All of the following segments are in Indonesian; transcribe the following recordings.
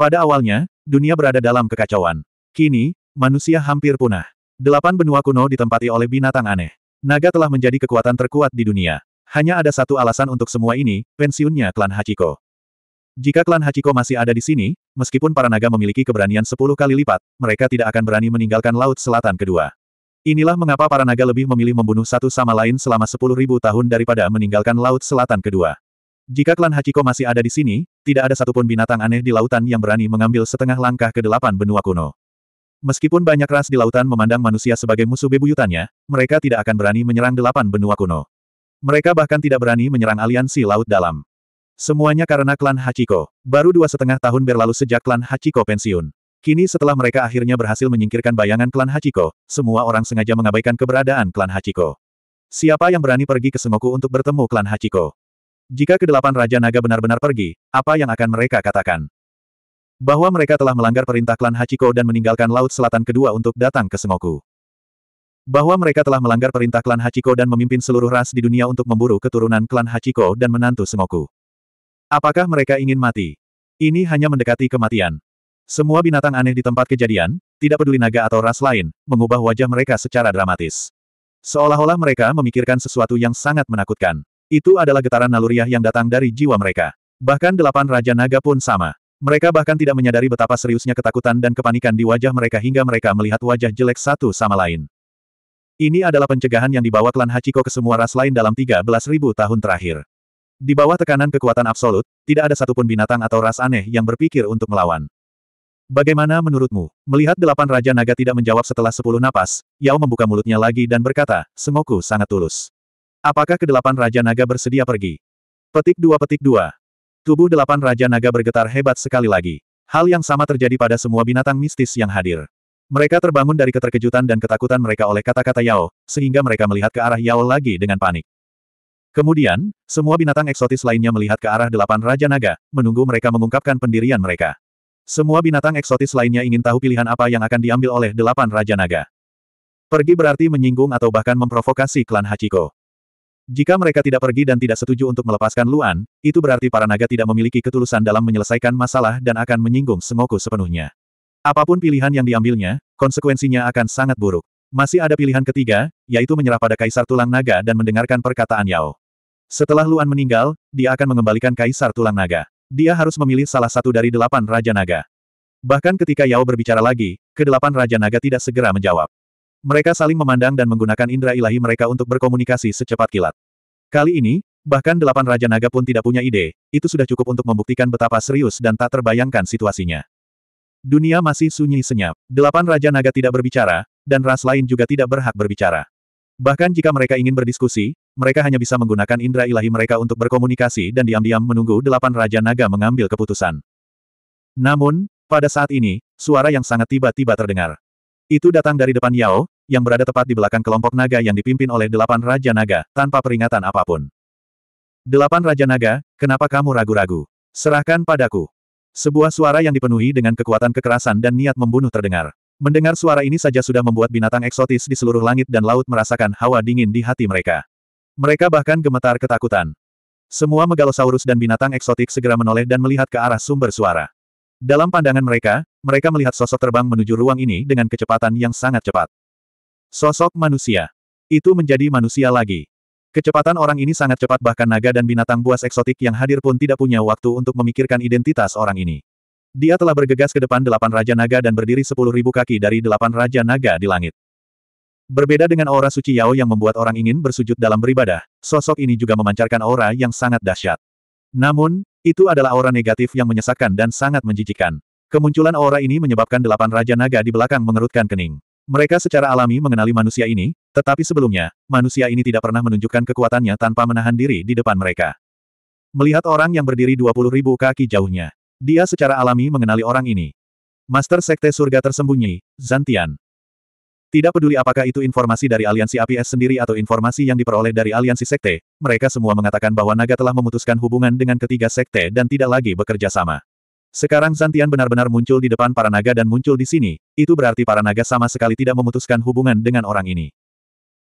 Pada awalnya, dunia berada dalam kekacauan. Kini, manusia hampir punah. Delapan benua kuno ditempati oleh binatang aneh. Naga telah menjadi kekuatan terkuat di dunia. Hanya ada satu alasan untuk semua ini, pensiunnya klan Hachiko. Jika klan Hachiko masih ada di sini, meskipun para naga memiliki keberanian sepuluh kali lipat, mereka tidak akan berani meninggalkan Laut Selatan kedua. Inilah mengapa para naga lebih memilih membunuh satu sama lain selama sepuluh ribu tahun daripada meninggalkan Laut Selatan kedua. Jika klan Hachiko masih ada di sini, tidak ada satupun binatang aneh di lautan yang berani mengambil setengah langkah ke delapan benua kuno. Meskipun banyak ras di lautan memandang manusia sebagai musuh bebuyutannya, mereka tidak akan berani menyerang delapan benua kuno. Mereka bahkan tidak berani menyerang aliansi laut dalam. Semuanya karena klan Hachiko. Baru dua setengah tahun berlalu sejak klan Hachiko pensiun. Kini setelah mereka akhirnya berhasil menyingkirkan bayangan klan Hachiko, semua orang sengaja mengabaikan keberadaan klan Hachiko. Siapa yang berani pergi ke Sengoku untuk bertemu klan Hachiko? Jika kedelapan Raja Naga benar-benar pergi, apa yang akan mereka katakan? Bahwa mereka telah melanggar perintah klan Hachiko dan meninggalkan Laut Selatan kedua untuk datang ke Sengoku. Bahwa mereka telah melanggar perintah klan Hachiko dan memimpin seluruh ras di dunia untuk memburu keturunan klan Hachiko dan menantu Sengoku. Apakah mereka ingin mati? Ini hanya mendekati kematian. Semua binatang aneh di tempat kejadian, tidak peduli naga atau ras lain, mengubah wajah mereka secara dramatis. Seolah-olah mereka memikirkan sesuatu yang sangat menakutkan. Itu adalah getaran naluriah yang datang dari jiwa mereka. Bahkan delapan Raja Naga pun sama. Mereka bahkan tidak menyadari betapa seriusnya ketakutan dan kepanikan di wajah mereka hingga mereka melihat wajah jelek satu sama lain. Ini adalah pencegahan yang dibawa klan Hachiko ke semua ras lain dalam 13.000 tahun terakhir. Di bawah tekanan kekuatan absolut, tidak ada satupun binatang atau ras aneh yang berpikir untuk melawan. Bagaimana menurutmu? Melihat delapan Raja Naga tidak menjawab setelah sepuluh napas, Yao membuka mulutnya lagi dan berkata, Sengoku sangat tulus. Apakah kedelapan Raja Naga bersedia pergi? Petik dua petik dua. Tubuh delapan Raja Naga bergetar hebat sekali lagi. Hal yang sama terjadi pada semua binatang mistis yang hadir. Mereka terbangun dari keterkejutan dan ketakutan mereka oleh kata-kata Yao, sehingga mereka melihat ke arah Yao lagi dengan panik. Kemudian, semua binatang eksotis lainnya melihat ke arah delapan Raja Naga, menunggu mereka mengungkapkan pendirian mereka. Semua binatang eksotis lainnya ingin tahu pilihan apa yang akan diambil oleh delapan Raja Naga. Pergi berarti menyinggung atau bahkan memprovokasi klan Hachiko. Jika mereka tidak pergi dan tidak setuju untuk melepaskan Luan, itu berarti para naga tidak memiliki ketulusan dalam menyelesaikan masalah dan akan menyinggung Sengoku sepenuhnya. Apa pun pilihan yang diambilnya, konsekuensinya akan sangat buruk. Masih ada pilihan ketiga, yaitu menyerah pada Kaisar Tulang Naga dan mendengarkan perkataan Yao. Setelah Luan meninggal, dia akan mengembalikan Kaisar Tulang Naga. Dia harus memilih salah satu dari delapan Raja Naga. Bahkan ketika Yao berbicara lagi, kedelapan Raja Naga tidak segera menjawab. Mereka saling memandang dan menggunakan indera ilahi mereka untuk berkomunikasi secepat kilat. Kali ini, bahkan delapan Raja Naga pun tidak punya ide, itu sudah cukup untuk membuktikan betapa serius dan tak terbayangkan situasinya. Dunia masih sunyi senyap. Delapan Raja Naga tidak berbicara, dan ras lain juga tidak berhak berbicara. Bahkan jika mereka ingin berdiskusi, mereka hanya bisa menggunakan indera ilahi mereka untuk berkomunikasi dan diam-diam menunggu delapan Raja Naga mengambil keputusan. Namun, pada saat ini, suara yang sangat tiba-tiba terdengar. Itu datang dari depan Yao, yang berada tepat di belakang kelompok naga yang dipimpin oleh delapan Raja Naga, tanpa peringatan apa pun. Delapan Raja Naga, kenapa kamu ragu-ragu? Serahkan padaku. Sebuah suara yang dipenuhi dengan kekuatan kekerasan dan niat membunuh terdengar. Mendengar suara ini saja sudah membuat binatang eksotis di seluruh langit dan laut merasakan hawa dingin di hati mereka. Mereka bahkan gemetar ketakutan. Semua megalosaurus dan binatang eksotik segera menoleh dan melihat ke arah sumber suara. Dalam pandangan mereka, mereka melihat sosok terbang menuju ruang ini dengan kecepatan yang sangat cepat. Sosok manusia. Itu menjadi manusia lagi. Kecepatan orang ini sangat cepat bahkan naga dan binatang buas eksotik yang hadir pun tidak punya waktu untuk memikirkan identitas orang ini. Dia telah bergegas ke depan delapan Raja Naga dan berdiri sepuluh ribu kaki dari delapan Raja Naga di langit. Berbeda dengan aura suci Yao yang membuat orang ingin bersujud dalam beribadah, sosok ini juga memancarkan aura yang sangat dahsyat. Namun, itu adalah aura negatif yang menyesakkan dan sangat menjijikkan. Kemunculan aura ini menyebabkan delapan Raja Naga di belakang mengerutkan kening. Mereka secara alami mengenali manusia ini, tetapi sebelumnya, manusia ini tidak pernah menunjukkan kekuatannya tanpa menahan diri di depan mereka. Melihat orang yang berdiri 20 ribu kaki jauhnya, dia secara alami mengenali orang ini. Master Sekte Surga Tersembunyi, Zantian. Tidak peduli apakah itu informasi dari aliansi APS sendiri atau informasi yang diperoleh dari aliansi sekte, mereka semua mengatakan bahwa naga telah memutuskan hubungan dengan ketiga sekte dan tidak lagi bekerja sama. Sekarang Zantian benar-benar muncul di depan para naga dan muncul di sini, itu berarti para naga sama sekali tidak memutuskan hubungan dengan orang ini.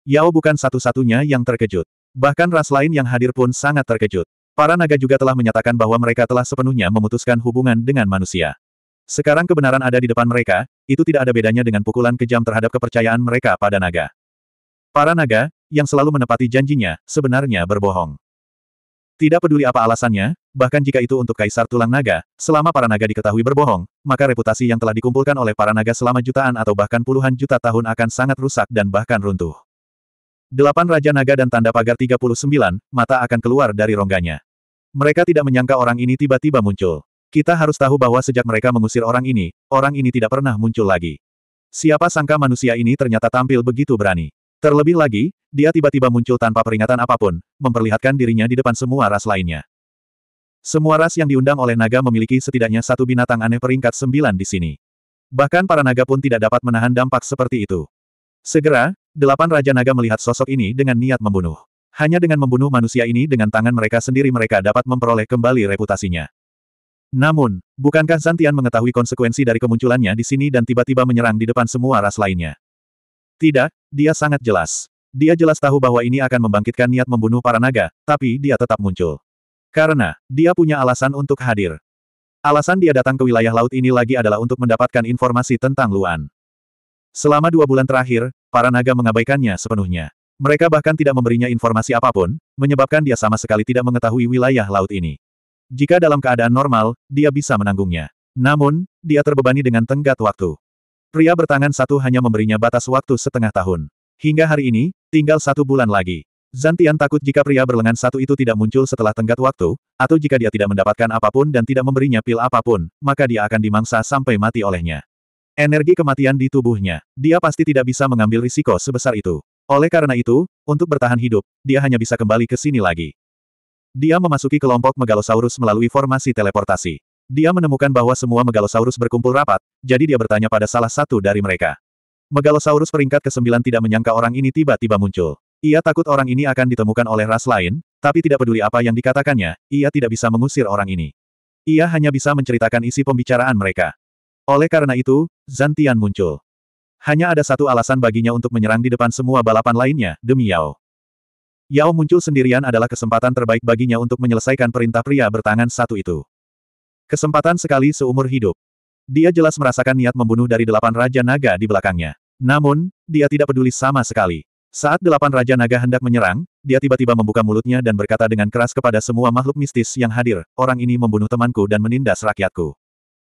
Yao bukan satu-satunya yang terkejut. Bahkan ras lain yang hadir pun sangat terkejut. Para naga juga telah menyatakan bahwa mereka telah sepenuhnya memutuskan hubungan dengan manusia. Sekarang kebenaran ada di depan mereka, itu tidak ada bedanya dengan pukulan kejam terhadap kepercayaan mereka pada naga. Para naga, yang selalu menepati janjinya, sebenarnya berbohong. Tidak peduli apa alasannya, bahkan jika itu untuk Kaisar Tulang Naga, selama para naga diketahui berbohong, maka reputasi yang telah dikumpulkan oleh para naga selama jutaan atau bahkan puluhan juta tahun akan sangat rusak dan bahkan runtuh. Delapan Raja Naga dan Tanda Pagar 39, mata akan keluar dari rongganya. Mereka tidak menyangka orang ini tiba-tiba muncul. Kita harus tahu bahwa sejak mereka mengusir orang ini, orang ini tidak pernah muncul lagi. Siapa sangka manusia ini ternyata tampil begitu berani. Terlebih lagi, dia tiba-tiba muncul tanpa peringatan apa pun, memperlihatkan dirinya di depan semua ras lainnya. Semua ras yang diundang oleh naga memiliki setidaknya satu binatang aneh peringkat sembilan di sini. Bahkan para naga pun tidak dapat menahan dampak seperti itu. Segera, delapan Raja Naga melihat sosok ini dengan niat membunuh. Hanya dengan membunuh manusia ini dengan tangan mereka sendiri mereka dapat memperoleh kembali reputasinya. Namun, bukankah Zantian mengetahui konsekuensi dari kemunculannya di sini dan tiba-tiba menyerang di depan semua ras lainnya? Tidak, dia sangat jelas. Dia jelas tahu bahwa ini akan membangkitkan niat membunuh para naga, tapi dia tetap muncul. Karena, dia punya alasan untuk hadir. Alasan dia datang ke wilayah laut ini lagi adalah untuk mendapatkan informasi tentang Luan. Selama dua bulan terakhir, para naga mengabaikannya sepenuhnya. Mereka bahkan tidak memberinya informasi apa pun, menyebabkan dia sama sekali tidak mengetahui wilayah laut ini. Jika dalam keadaan normal, dia bisa menanggungnya. Namun, dia terbebani dengan tenggat waktu. Pria bertangan satu hanya memberinya batas waktu setengah tahun. Hingga hari ini, tinggal satu bulan lagi. Zantian takut jika pria berlengan satu itu tidak muncul setelah tenggat waktu, atau jika dia tidak mendapatkan apa pun dan tidak memberinya pil apa pun, maka dia akan dimangsa sampai mati olehnya. Energi kematian di tubuhnya, dia pasti tidak bisa mengambil risiko sebesar itu. Oleh karena itu, untuk bertahan hidup, dia hanya bisa kembali ke sini lagi. Dia memasuki kelompok Megalosaurus melalui formasi teleportasi. Dia menemukan bahwa semua Megalosaurus berkumpul rapat, jadi dia bertanya pada salah satu dari mereka. Megalosaurus peringkat ke-9 tidak menyangka orang ini tiba-tiba muncul. Ia takut orang ini akan ditemukan oleh ras lain, tapi tidak peduli apa yang dikatakannya, ia tidak bisa mengusir orang ini. Ia hanya bisa menceritakan isi pembicaraan mereka. Oleh karena itu, Zantian muncul. Hanya ada satu alasan baginya untuk menyerang di depan semua balapan lainnya, demi Yao. Yao muncul sendirian adalah kesempatan terbaik baginya untuk menyelesaikan perintah pria bertangan satu itu. Kesempatan sekali seumur hidup. Dia jelas merasakan niat membunuh dari delapan Raja Naga di belakangnya. Namun, dia tidak peduli sama sekali. Saat delapan Raja Naga hendak menyerang, dia tiba-tiba membuka mulutnya dan berkata dengan keras kepada semua makhluk mistis yang hadir, orang ini membunuh temanku dan menindas rakyatku.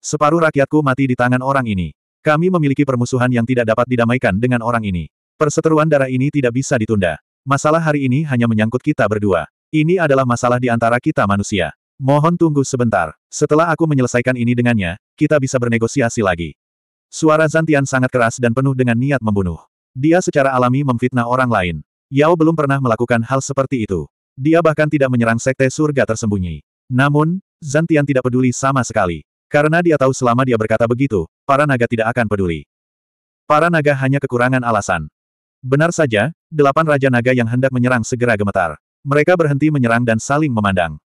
Separuh rakyatku mati di tangan orang ini. Kami memiliki permusuhan yang tidak dapat didamaikan dengan orang ini. Perseteruan darah ini tidak bisa ditunda. Masalah hari ini hanya menyangkut kita berdua. Ini adalah masalah di antara kita manusia. Mohon tunggu sebentar. Setelah aku menyelesaikan ini dengannya, kita bisa bernegosiasi lagi. Suara Zantian sangat keras dan penuh dengan niat membunuh. Dia secara alami memfitnah orang lain. Yao belum pernah melakukan hal seperti itu. Dia bahkan tidak menyerang sekte surga tersembunyi. Namun, Zantian tidak peduli sama sekali. Karena dia tahu selama dia berkata begitu, para naga tidak akan peduli. Para naga hanya kekurangan alasan. Benar saja, delapan Raja Naga yang hendak menyerang segera gemetar. Mereka berhenti menyerang dan saling memandang.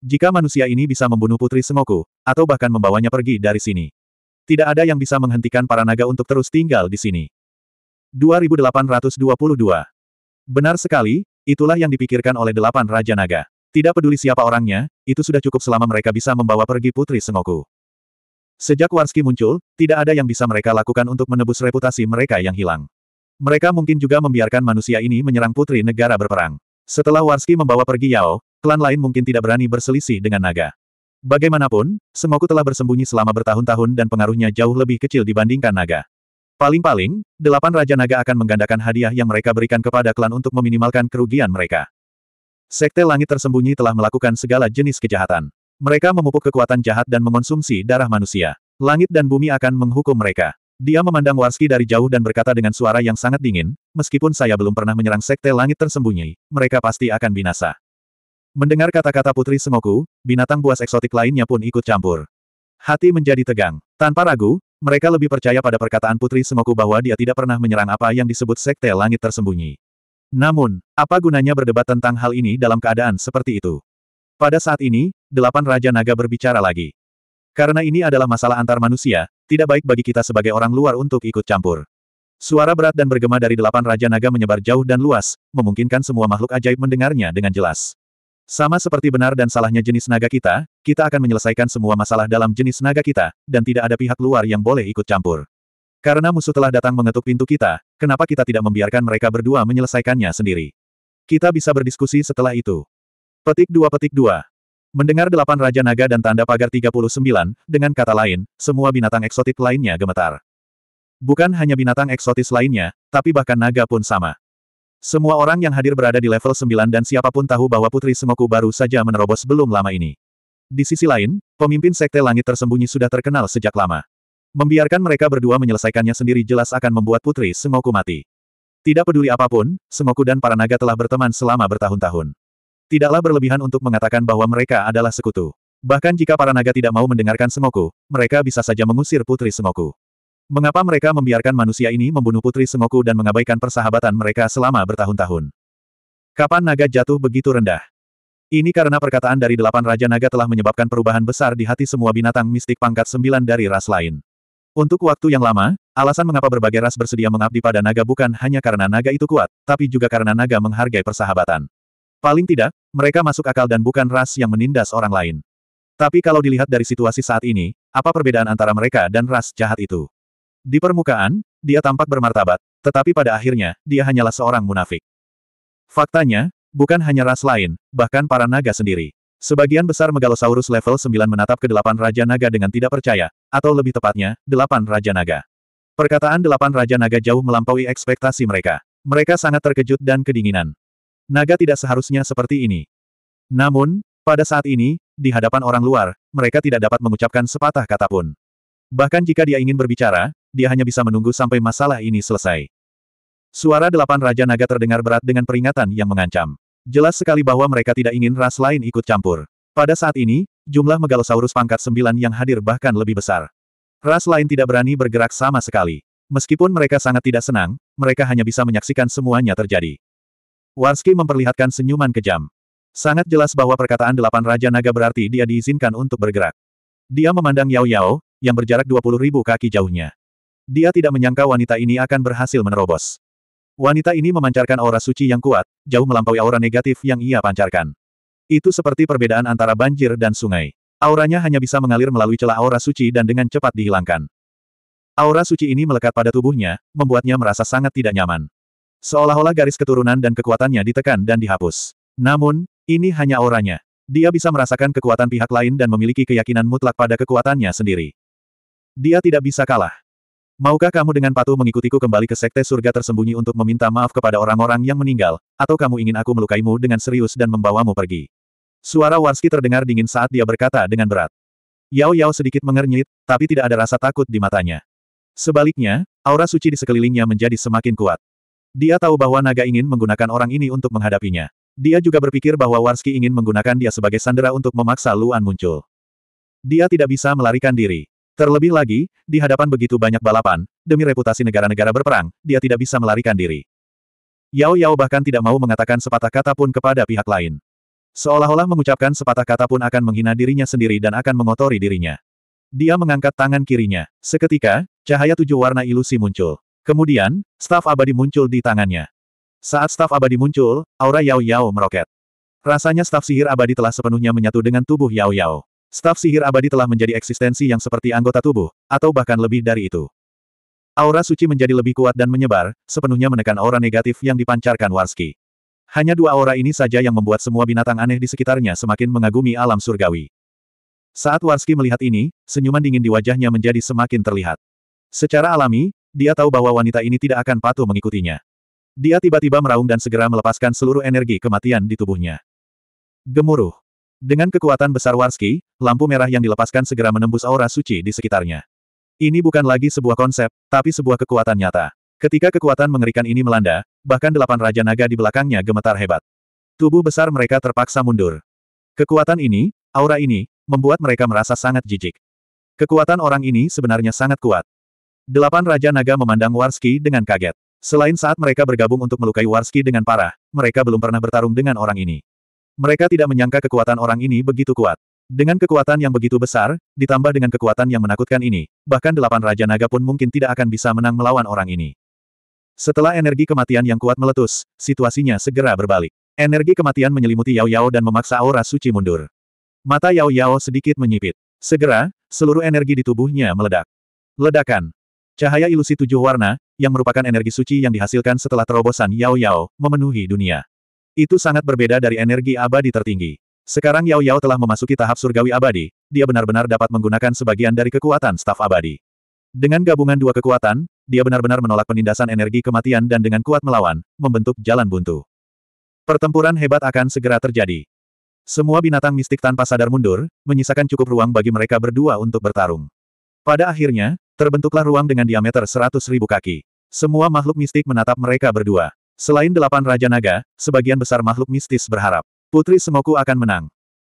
Jika manusia ini bisa membunuh Putri Sengoku, atau bahkan membawanya pergi dari sini. Tidak ada yang bisa menghentikan para naga untuk terus tinggal di sini. 2822. Benar sekali, itulah yang dipikirkan oleh delapan Raja Naga. Tidak peduli siapa orangnya, itu sudah cukup selama mereka bisa membawa pergi Putri Sengoku. Sejak Warski muncul, tidak ada yang bisa mereka lakukan untuk menebus reputasi mereka yang hilang. Mereka mungkin juga membiarkan manusia ini menyerang putri negara berperang. Setelah Warski membawa pergi Yao, klan lain mungkin tidak berani berselisih dengan naga. Bagaimanapun, Semoku telah bersembunyi selama bertahun-tahun dan pengaruhnya jauh lebih kecil dibandingkan naga. Paling-paling, delapan Raja Naga akan menggandakan hadiah yang mereka berikan kepada klan untuk meminimalkan kerugian mereka. Sekte Langit Tersembunyi telah melakukan segala jenis kejahatan. Mereka memupuk kekuatan jahat dan mengonsumsi darah manusia. Langit dan bumi akan menghukum mereka. Dia memandang Warski dari jauh dan berkata dengan suara yang sangat dingin, meskipun saya belum pernah menyerang Sekte Langit Tersembunyi, mereka pasti akan binasa. Mendengar kata-kata Putri Semoku, binatang buas eksotik lainnya pun ikut campur. Hati menjadi tegang. Tanpa ragu, mereka lebih percaya pada perkataan Putri Semoku bahwa dia tidak pernah menyerang apa yang disebut Sekte Langit Tersembunyi. Namun, apa gunanya berdebat tentang hal ini dalam keadaan seperti itu? Pada saat ini, delapan Raja Naga berbicara lagi. Karena ini adalah masalah antar manusia, tidak baik bagi kita sebagai orang luar untuk ikut campur. Suara berat dan bergema dari delapan Raja Naga menyebar jauh dan luas, memungkinkan semua makhluk ajaib mendengarnya dengan jelas. Sama seperti benar dan salahnya jenis naga kita, kita akan menyelesaikan semua masalah dalam jenis naga kita, dan tidak ada pihak luar yang boleh ikut campur. Karena musuh telah datang mengetuk pintu kita, kenapa kita tidak membiarkan mereka berdua menyelesaikannya sendiri? Kita bisa berdiskusi setelah itu. Petik 2 Petik 2 Mendengar delapan Raja Naga dan tanda pagar 39, dengan kata lain, semua binatang eksotik lainnya gemetar. Bukan hanya binatang eksotis lainnya, tapi bahkan naga pun sama. Semua orang yang hadir berada di level 9 dan siapa pun tahu bahwa Putri Sengoku baru saja menerobos belum lama ini. Di sisi lain, pemimpin Sekte Langit tersembunyi sudah terkenal sejak lama. Membiarkan mereka berdua menyelesaikannya sendiri jelas akan membuat Putri Sengoku mati. Tidak peduli apa pun, Sengoku dan para naga telah berteman selama bertahun-tahun. Tidaklah berlebihan untuk mengatakan bahwa mereka adalah sekutu. Bahkan jika para naga tidak mau mendengarkan Sengoku, mereka bisa saja mengusir Putri Sengoku. Mengapa mereka membiarkan manusia ini membunuh Putri Sengoku dan mengabaikan persahabatan mereka selama bertahun-tahun? Kapan naga jatuh begitu rendah? Ini karena perkataan dari delapan Raja Naga telah menyebabkan perubahan besar di hati semua binatang mistik pangkat sembilan dari ras lain. Untuk waktu yang lama, alasan mengapa berbagai ras bersedia mengabdi pada naga bukan hanya karena naga itu kuat, tapi juga karena naga menghargai persahabatan. Paling tidak, mereka masuk akal dan bukan ras yang menindas orang lain. Tapi kalau dilihat dari situasi saat ini, apa perbedaan antara mereka dan ras jahat itu? Di permukaan, dia tampak bermartabat, tetapi pada akhirnya, dia hanyalah seorang munafik. Faktanya, bukan hanya ras lain, bahkan para naga sendiri. Sebagian besar Megalosaurus level 9 menatap ke delapan Raja Naga dengan tidak percaya, atau lebih tepatnya, delapan Raja Naga. Perkataan delapan Raja Naga jauh melampaui ekspektasi mereka. Mereka sangat terkejut dan kedinginan. Naga tidak seharusnya seperti ini. Namun, pada saat ini, di hadapan orang luar, mereka tidak dapat mengucapkan sepatah kata pun. Bahkan jika dia ingin berbicara, dia hanya bisa menunggu sampai masalah ini selesai. Suara delapan Raja Naga terdengar berat dengan peringatan yang mengancam. Jelas sekali bahwa mereka tidak ingin ras lain ikut campur. Pada saat ini, jumlah Megalosaurus pangkat sembilan yang hadir bahkan lebih besar. Ras lain tidak berani bergerak sama sekali. Meskipun mereka sangat tidak senang, mereka hanya bisa menyaksikan semuanya terjadi. Warski memperlihatkan senyuman kejam. Sangat jelas bahwa perkataan delapan Raja Naga berarti dia diizinkan untuk bergerak. Dia memandang Yao Yao, yang berjarak 20 ribu kaki jauhnya. Dia tidak menyangka wanita ini akan berhasil menerobos. Wanita ini memancarkan aura suci yang kuat, jauh melampaui aura negatif yang ia pancarkan. Itu seperti perbedaan antara banjir dan sungai. Auranya hanya bisa mengalir melalui celah aura suci dan dengan cepat dihilangkan. Aura suci ini melekat pada tubuhnya, membuatnya merasa sangat tidak nyaman. Seolah-olah garis keturunan dan kekuatannya ditekan dan dihapus. Namun, ini hanya auranya. Dia bisa merasakan kekuatan pihak lain dan memiliki keyakinan mutlak pada kekuatannya sendiri. Dia tidak bisa kalah. Maukah kamu dengan patuh mengikutiku kembali ke Sekte Surga tersembunyi untuk meminta maaf kepada orang-orang yang meninggal, atau kamu ingin aku melukaimu dengan serius dan membawamu pergi? Suara Warski terdengar dingin saat dia berkata dengan berat. Yao Yao sedikit mengernyit, tapi tidak ada rasa takut di matanya. Sebaliknya, aura suci di sekelilingnya menjadi semakin kuat. Dia tahu bahwa naga ingin menggunakan orang ini untuk menghadapinya. Dia juga berpikir bahwa Warski ingin menggunakan dia sebagai sandera untuk memaksa Luan muncul. Dia tidak bisa melarikan diri. Terlebih lagi, di hadapan begitu banyak balapan, demi reputasi negara-negara berperang, dia tidak bisa melarikan diri. Yao Yao bahkan tidak mau mengatakan sepatah kata pun kepada pihak lain. Seolah-olah mengucapkan sepatah kata pun akan menghina dirinya sendiri dan akan mengotori dirinya. Dia mengangkat tangan kirinya. Seketika, cahaya tujuh warna ilusi muncul. Kemudian, staf abadi muncul di tangannya. Saat staf abadi muncul, aura Yao Yao meroket. Rasanya staf sihir abadi telah sepenuhnya menyatu dengan tubuh Yao Yao. Staf sihir abadi telah menjadi eksistensi yang seperti anggota tubuh, atau bahkan lebih dari itu. Aura suci menjadi lebih kuat dan menyebar, sepenuhnya menekan aura negatif yang dipancarkan Warski. Hanya dua aura ini saja yang membuat semua binatang aneh di sekitarnya semakin mengagumi alam surgawi. Saat Warski melihat ini, senyuman dingin di wajahnya menjadi semakin terlihat. Secara alami, dia tahu bahwa wanita ini tidak akan patuh mengikutinya. Dia tiba-tiba meraung dan segera melepaskan seluruh energi kematian di tubuhnya. Gemuruh. Dengan kekuatan besar Warski, lampu merah yang dilepaskan segera menembus aura suci di sekitarnya. Ini bukan lagi sebuah konsep, tapi sebuah kekuatan nyata. Ketika kekuatan mengerikan ini melanda, bahkan delapan Raja Naga di belakangnya gemetar hebat. Tubuh besar mereka terpaksa mundur. Kekuatan ini, aura ini, membuat mereka merasa sangat jijik. Kekuatan orang ini sebenarnya sangat kuat. Delapan Raja Naga memandang Warski dengan kaget. Selain saat mereka bergabung untuk melukai Warski dengan parah, mereka belum pernah bertarung dengan orang ini. Mereka tidak menyangka kekuatan orang ini begitu kuat. Dengan kekuatan yang begitu besar, ditambah dengan kekuatan yang menakutkan ini, bahkan delapan Raja Naga pun mungkin tidak akan bisa menang melawan orang ini. Setelah energi kematian yang kuat meletus, situasinya segera berbalik. Energi kematian menyelimuti Yao Yao dan memaksa aura suci mundur. Mata Yao Yao sedikit menyipit. Segera, seluruh energi di tubuhnya meledak. Ledakan. Cahaya ilusi tujuh warna, yang merupakan energi suci yang dihasilkan setelah terobosan Yao Yao, memenuhi dunia. Itu sangat berbeda dari energi abadi tertinggi. Sekarang Yao Yao telah memasuki tahap surgawi abadi, dia benar-benar dapat menggunakan sebagian dari kekuatan staf abadi. Dengan gabungan dua kekuatan, dia benar-benar menolak penindasan energi kematian dan dengan kuat melawan, membentuk jalan buntu. Pertempuran hebat akan segera terjadi. Semua binatang mistik tanpa sadar mundur, menyisakan cukup ruang bagi mereka berdua untuk bertarung. Pada akhirnya, terbentuklah ruang dengan diameter seratus ribu kaki. Semua makhluk mistik menatap mereka berdua. Selain delapan Raja Naga, sebagian besar makhluk mistis berharap, Putri Semoku akan menang.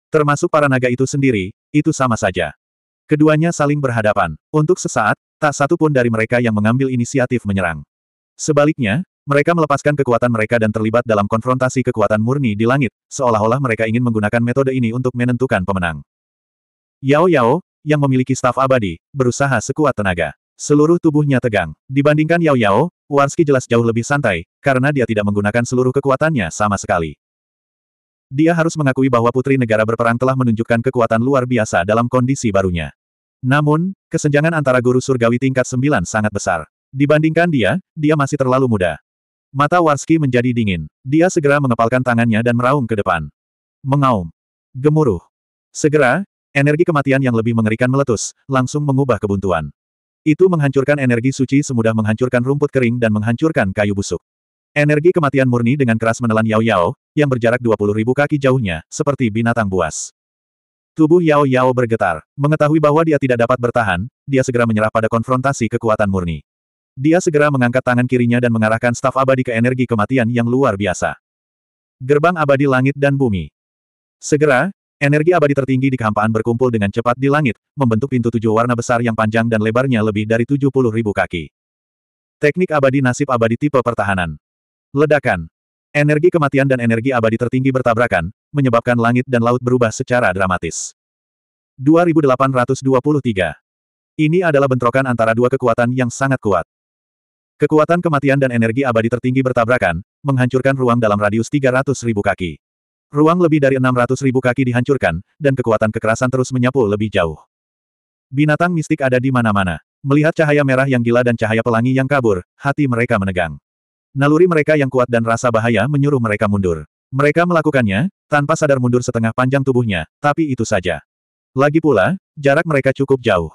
Termasuk para naga itu sendiri, itu sama saja. Keduanya saling berhadapan. Untuk sesaat, tak satu pun dari mereka yang mengambil inisiatif menyerang. Sebaliknya, mereka melepaskan kekuatan mereka dan terlibat dalam konfrontasi kekuatan murni di langit, seolah-olah mereka ingin menggunakan metode ini untuk menentukan pemenang. Yao Yao, yang memiliki staf abadi, berusaha sekuat tenaga. Seluruh tubuhnya tegang. Dibandingkan Yao Yao, Warski jelas jauh lebih santai, karena dia tidak menggunakan seluruh kekuatannya sama sekali. Dia harus mengakui bahwa putri negara berperang telah menunjukkan kekuatan luar biasa dalam kondisi barunya. Namun, kesenjangan antara guru surgawi tingkat sembilan sangat besar. Dibandingkan dia, dia masih terlalu muda. Mata Warski menjadi dingin. Dia segera mengepalkan tangannya dan meraung ke depan. Mengaum. Gemuruh. Segera, energi kematian yang lebih mengerikan meletus, langsung mengubah kebuntuan. Itu menghancurkan energi suci semudah menghancurkan rumput kering dan menghancurkan kayu busuk. Energi kematian murni dengan keras menelan Yao Yao, yang berjarak 20 ribu kaki jauhnya, seperti binatang buas. Tubuh Yao Yao bergetar. Mengetahui bahwa dia tidak dapat bertahan, dia segera menyerah pada konfrontasi kekuatan murni. Dia segera mengangkat tangan kirinya dan mengarahkan staf abadi ke energi kematian yang luar biasa. Gerbang abadi langit dan bumi. Segera, energi abadi tertinggi di kehampaan berkumpul dengan cepat di langit, membentuk pintu tujuh warna besar yang panjang dan lebarnya lebih dari tujuh puluh ribu kaki. Teknik abadi nasib abadi tipe pertahanan. Ledakan. Energi kematian dan energi abadi tertinggi bertabrakan, menyebabkan langit dan laut berubah secara dramatis. 2823. Ini adalah bentrokan antara dua kekuatan yang sangat kuat. Kekuatan kematian dan energi abadi tertinggi bertabrakan, menghancurkan ruang dalam radius 300 ribu kaki. Ruang lebih dari 600 ribu kaki dihancurkan, dan kekuatan kekerasan terus menyapu lebih jauh. Binatang mistik ada di mana-mana. Melihat cahaya merah yang gila dan cahaya pelangi yang kabur, hati mereka menegang. Naluri mereka yang kuat dan rasa bahaya menyuruh mereka mundur. Mereka melakukannya, tanpa sadar mundur setengah panjang tubuhnya, tapi itu saja. Lagi pula, jarak mereka cukup jauh.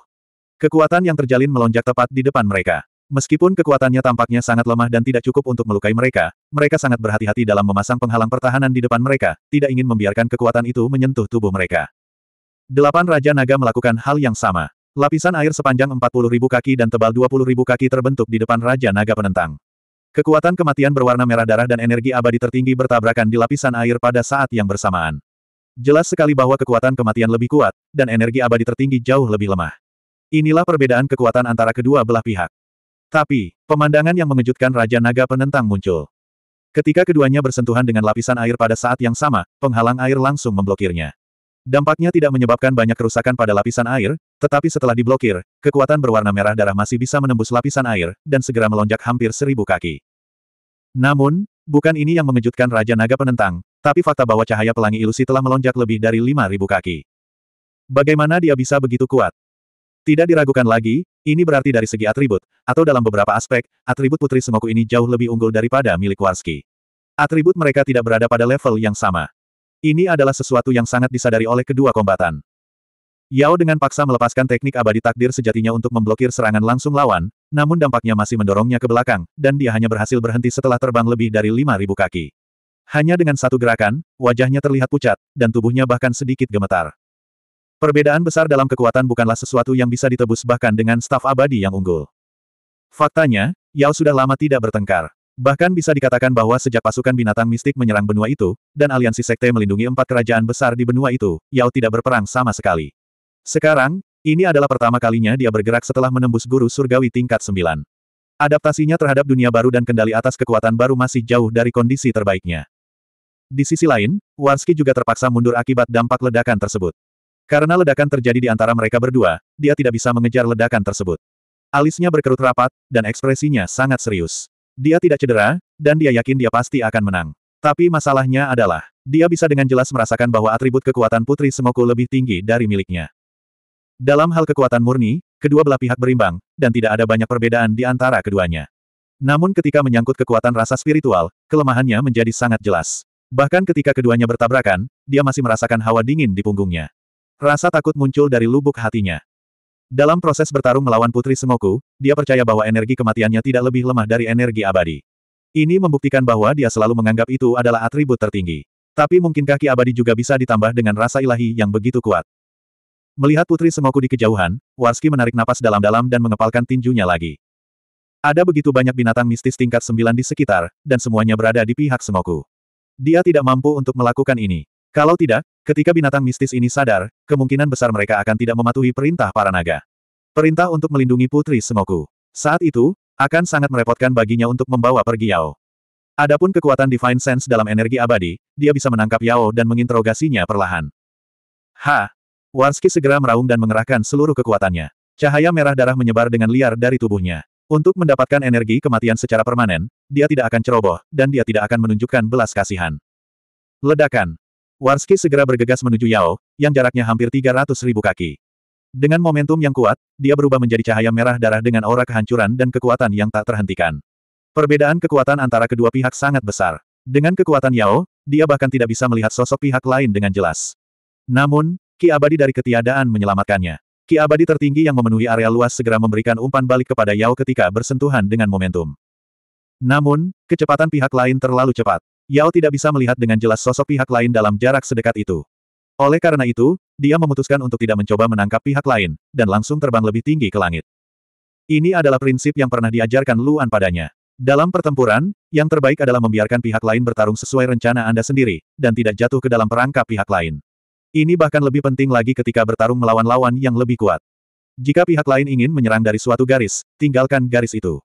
Kekuatan yang terjalin melonjak tepat di depan mereka. Meskipun kekuatannya tampaknya sangat lemah dan tidak cukup untuk melukai mereka, mereka sangat berhati-hati dalam memasang penghalang pertahanan di depan mereka, tidak ingin membiarkan kekuatan itu menyentuh tubuh mereka. Delapan Raja Naga melakukan hal yang sama. Lapisan air sepanjang 40 ribu kaki dan tebal 20 ribu kaki terbentuk di depan Raja Naga penentang. Kekuatan kematian berwarna merah darah dan energi abadi tertinggi bertabrakan di lapisan air pada saat yang bersamaan. Jelas sekali bahwa kekuatan kematian lebih kuat, dan energi abadi tertinggi jauh lebih lemah. Inilah perbedaan kekuatan antara kedua belah pihak. Tapi, pemandangan yang mengejutkan Raja Naga Penentang muncul. Ketika keduanya bersentuhan dengan lapisan air pada saat yang sama, penghalang air langsung memblokirnya. Dampaknya tidak menyebabkan banyak kerusakan pada lapisan air, tetapi setelah diblokir, kekuatan berwarna merah darah masih bisa menembus lapisan air, dan segera melonjak hampir seribu kaki. Namun, bukan ini yang mengejutkan Raja Naga Penentang, tapi fakta bahwa cahaya pelangi ilusi telah melonjak lebih dari lima ribu kaki. Bagaimana dia bisa begitu kuat? Tidak diragukan lagi, ini berarti dari segi atribut, atau dalam beberapa aspek, atribut Putri Semoku ini jauh lebih unggul daripada milik Warski. Atribut mereka tidak berada pada level yang sama. Ini adalah sesuatu yang sangat disadari oleh kedua kombatan. Yao dengan paksa melepaskan teknik abadi takdir sejatinya untuk memblokir serangan langsung lawan, namun dampaknya masih mendorongnya ke belakang, dan dia hanya berhasil berhenti setelah terbang lebih dari 5.000 kaki. Hanya dengan satu gerakan, wajahnya terlihat pucat, dan tubuhnya bahkan sedikit gemetar. Perbedaan besar dalam kekuatan bukanlah sesuatu yang bisa ditebus bahkan dengan staf abadi yang unggul. Faktanya, Yao sudah lama tidak bertengkar. Bahkan bisa dikatakan bahwa sejak pasukan binatang mistik menyerang benua itu, dan aliansi sekte melindungi empat kerajaan besar di benua itu, Yao tidak berperang sama sekali. Sekarang, ini adalah pertama kalinya dia bergerak setelah menembus guru surgawi tingkat sembilan. Adaptasinya terhadap dunia baru dan kendali atas kekuatan baru masih jauh dari kondisi terbaiknya. Di sisi lain, Warski juga terpaksa mundur akibat dampak ledakan tersebut. Karena ledakan terjadi di antara mereka berdua, dia tidak bisa mengejar ledakan tersebut. Alisnya berkerut rapat, dan ekspresinya sangat serius. Dia tidak cedera, dan dia yakin dia pasti akan menang. Tapi masalahnya adalah, dia bisa dengan jelas merasakan bahwa atribut kekuatan Putri Semoku lebih tinggi dari miliknya. Dalam hal kekuatan murni, kedua belah pihak berimbang, dan tidak ada banyak perbedaan di antara keduanya. Namun ketika menyangkut kekuatan rasa spiritual, kelemahannya menjadi sangat jelas. Bahkan ketika keduanya bertabrakan, dia masih merasakan hawa dingin di punggungnya. Rasa takut muncul dari lubuk hatinya. Dalam proses bertarung melawan Putri Semoku, dia percaya bahwa energi kematiannya tidak lebih lemah dari energi abadi. Ini membuktikan bahwa dia selalu menganggap itu adalah atribut tertinggi. Tapi mungkinkah ki abadi juga bisa ditambah dengan rasa ilahi yang begitu kuat? Melihat Putri Semoku di kejauhan, Warski menarik napas dalam-dalam dan mengepalkan tinjunya lagi. Ada begitu banyak binatang mistis tingkat sembilan di sekitar, dan semuanya berada di pihak Semoku. Dia tidak mampu untuk melakukan ini. Kalau tidak, ketika binatang mistis ini sadar, kemungkinan besar mereka akan tidak mematuhi perintah para naga. Perintah untuk melindungi Putri Semoku. Saat itu, akan sangat merepotkan baginya untuk membawa pergi Yao. Adapun kekuatan Divine Sense dalam energi abadi, dia bisa menangkap Yao dan menginterogasinya perlahan. Ha! Warski segera meraung dan mengerahkan seluruh kekuatannya. Cahaya merah darah menyebar dengan liar dari tubuhnya. Untuk mendapatkan energi kematian secara permanen, dia tidak akan ceroboh, dan dia tidak akan menunjukkan belas kasihan. Ledakan. Warski segera bergegas menuju Yao, yang jaraknya hampir 300 ribu kaki. Dengan momentum yang kuat, dia berubah menjadi cahaya merah darah dengan aura kehancuran dan kekuatan yang tak terhentikan. Perbedaan kekuatan antara kedua pihak sangat besar. Dengan kekuatan Yao, dia bahkan tidak bisa melihat sosok pihak lain dengan jelas. Namun, Ki Abadi dari ketiadaan menyelamatkannya. Ki Abadi tertinggi yang memenuhi area luas segera memberikan umpan balik kepada Yao ketika bersentuhan dengan momentum. Namun, kecepatan pihak lain terlalu cepat. Yao tidak bisa melihat dengan jelas sosok pihak lain dalam jarak sedekat itu. Oleh karena itu, dia memutuskan untuk tidak mencoba menangkap pihak lain, dan langsung terbang lebih tinggi ke langit. Ini adalah prinsip yang pernah diajarkan Luan padanya. Dalam pertempuran, yang terbaik adalah membiarkan pihak lain bertarung sesuai rencana Anda sendiri, dan tidak jatuh ke dalam perangkap pihak lain. Ini bahkan lebih penting lagi ketika bertarung melawan lawan yang lebih kuat. Jika pihak lain ingin menyerang dari suatu garis, tinggalkan garis itu.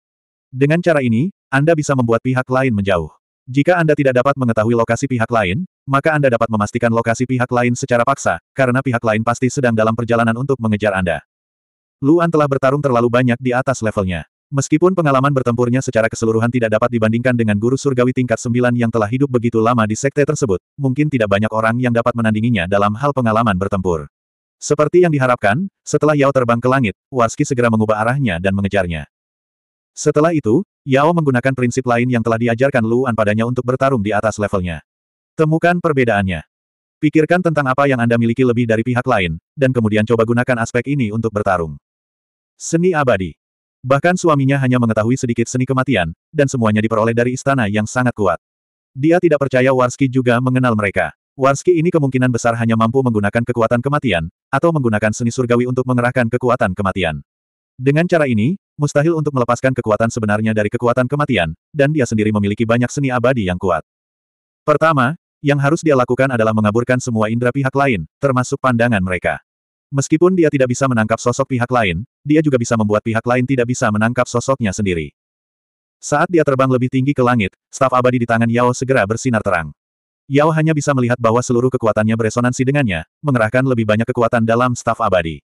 Dengan cara ini, Anda bisa membuat pihak lain menjauh. Jika Anda tidak dapat mengetahui lokasi pihak lain, maka Anda dapat memastikan lokasi pihak lain secara paksa, karena pihak lain pasti sedang dalam perjalanan untuk mengejar Anda. Luan telah bertarung terlalu banyak di atas levelnya. Meskipun pengalaman bertempurnya secara keseluruhan tidak dapat dibandingkan dengan guru surgawi tingkat sembilan yang telah hidup begitu lama di sekte tersebut, mungkin tidak banyak orang yang dapat menandinginya dalam hal pengalaman bertempur. Seperti yang diharapkan, setelah Yao terbang ke langit, Warski segera mengubah arahnya dan mengejarnya. Setelah itu, Yao menggunakan prinsip lain yang telah diajarkan Luan padanya untuk bertarung di atas levelnya. Temukan perbedaannya. Pikirkan tentang apa yang Anda miliki lebih dari pihak lain, dan kemudian coba gunakan aspek ini untuk bertarung. Seni abadi. Bahkan suaminya hanya mengetahui sedikit seni kematian, dan semuanya diperoleh dari istana yang sangat kuat. Dia tidak percaya Warski juga mengenal mereka. Warski ini kemungkinan besar hanya mampu menggunakan kekuatan kematian, atau menggunakan seni surgawi untuk mengerahkan kekuatan kematian. Dengan cara ini, mustahil untuk melepaskan kekuatan sebenarnya dari kekuatan kematian, dan dia sendiri memiliki banyak seni abadi yang kuat. Pertama, yang harus dia lakukan adalah mengaburkan semua indera pihak lain, termasuk pandangan mereka. Meskipun dia tidak bisa menangkap sosok pihak lain, dia juga bisa membuat pihak lain tidak bisa menangkap sosoknya sendiri. Saat dia terbang lebih tinggi ke langit, staf abadi di tangan Yao segera bersinar terang. Yao hanya bisa melihat bahwa seluruh kekuatannya beresonansi dengannya, mengerahkan lebih banyak kekuatan dalam staf abadi.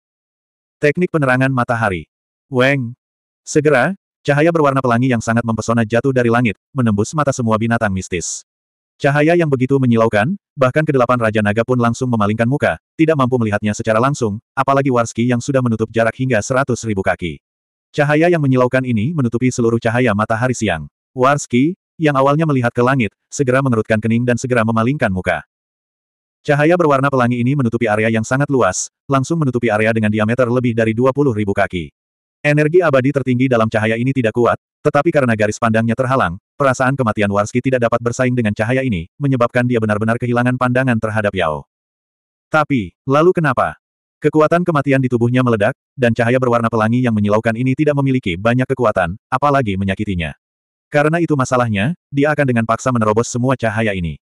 Teknik penerangan matahari Weng. Segera, cahaya berwarna pelangi yang sangat mempesona jatuh dari langit, menembus mata semua binatang mistis. Cahaya yang begitu menyilaukan, bahkan kedelapan Raja Naga pun langsung memalingkan muka, tidak mampu melihatnya secara langsung, apalagi Warski yang sudah menutup jarak hingga seratus ribu kaki. Cahaya yang menyilaukan ini menutupi seluruh cahaya matahari siang. Warski, yang awalnya melihat ke langit, segera mengerutkan kening dan segera memalingkan muka. Cahaya berwarna pelangi ini menutupi area yang sangat luas, langsung menutupi area dengan diameter lebih dari 20 ribu kaki. Energi abadi tertinggi dalam cahaya ini tidak kuat, tetapi karena garis pandangnya terhalang, perasaan kematian Warski tidak dapat bersaing dengan cahaya ini, menyebabkan dia benar-benar kehilangan pandangan terhadap Yao. Tapi, lalu kenapa? Kekuatan kematian di tubuhnya meledak, dan cahaya berwarna pelangi yang menyilaukan ini tidak memiliki banyak kekuatan, apalagi menyakitinya. Karena itu masalahnya, dia akan dengan paksa menerobos semua cahaya ini.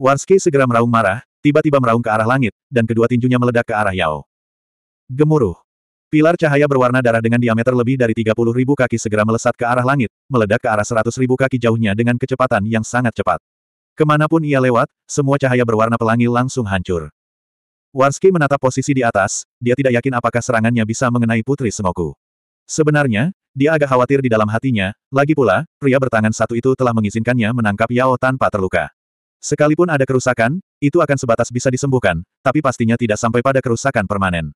Warski segera meraung marah, tiba-tiba meraung ke arah langit, dan kedua tinjunya meledak ke arah Yao. Gemuruh. Pilar cahaya berwarna darah dengan diameter lebih dari 30 ribu kaki segera melesat ke arah langit, meledak ke arah 100 ribu kaki jauhnya dengan kecepatan yang sangat cepat. Ke mana pun ia lewat, semua cahaya berwarna pelangi langsung hancur. Warski menatap posisi di atas, dia tidak yakin apakah serangannya bisa mengenai Putri Semoku. Sebenarnya, dia agak khawatir di dalam hatinya, lagi pula, pria bertangan satu itu telah mengizinkannya menangkap Yao tanpa terluka. Sekalipun ada kerusakan, itu akan sebatas bisa disembuhkan, tapi pastinya tidak sampai pada kerusakan permanen.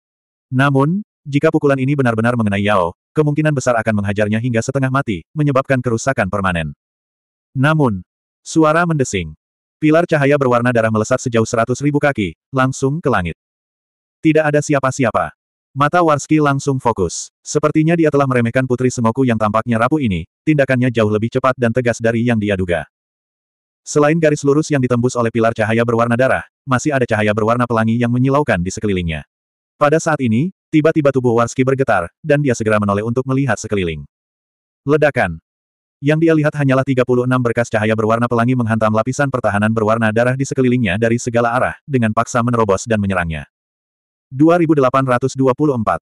Namun, jika pukulan ini benar-benar mengenai Yao, kemungkinan besar akan menghajarnya hingga setengah mati, menyebabkan kerusakan permanen. Namun, suara mendesing. Pilar cahaya berwarna darah melesat sejauh seratus ribu kaki, langsung ke langit. Tidak ada siapa-siapa. Mata Warski langsung fokus. Sepertinya dia telah meremehkan Putri Semoku yang tampaknya rapuh ini, tindakannya jauh lebih cepat dan tegas dari yang dia duga. Selain garis lurus yang ditembus oleh pilar cahaya berwarna darah, masih ada cahaya berwarna pelangi yang menyilaukan di sekelilingnya. Pada saat ini, tiba-tiba tubuh Warski bergetar, dan dia segera menoleh untuk melihat sekeliling. Ledakan. Yang dia lihat hanyalah 36 berkas cahaya berwarna pelangi menghantam lapisan pertahanan berwarna darah di sekelilingnya dari segala arah, dengan paksa menerobos dan menyerangnya. 2824.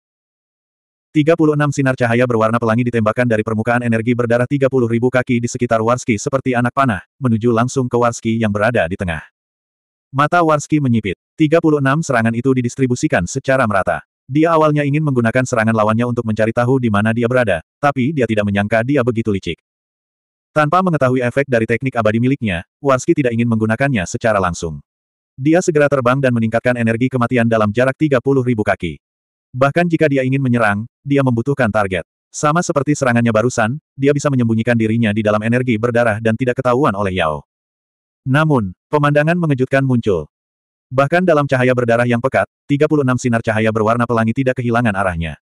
36 sinar cahaya berwarna pelangi ditembakkan dari permukaan energi berdarah 30 ribu kaki di sekitar Warski seperti anak panah, menuju langsung ke Warski yang berada di tengah. Mata Warski menyipit. 36 serangan itu didistribusikan secara merata. Dia awalnya ingin menggunakan serangan lawannya untuk mencari tahu di mana dia berada, tapi dia tidak menyangka dia begitu licik. Tanpa mengetahui efek dari teknik abadi miliknya, Warski tidak ingin menggunakannya secara langsung. Dia segera terbang dan meningkatkan energi kematian dalam jarak 30 ribu kaki. Bahkan jika dia ingin menyerang, dia membutuhkan target. Sama seperti serangannya barusan, dia bisa menyembunyikan dirinya di dalam energi berdarah dan tidak ketahuan oleh Yao. Namun, pemandangan mengejutkan muncul. Bahkan dalam cahaya berdarah yang pekat, 36 sinar cahaya berwarna pelangi tidak kehilangan arahnya.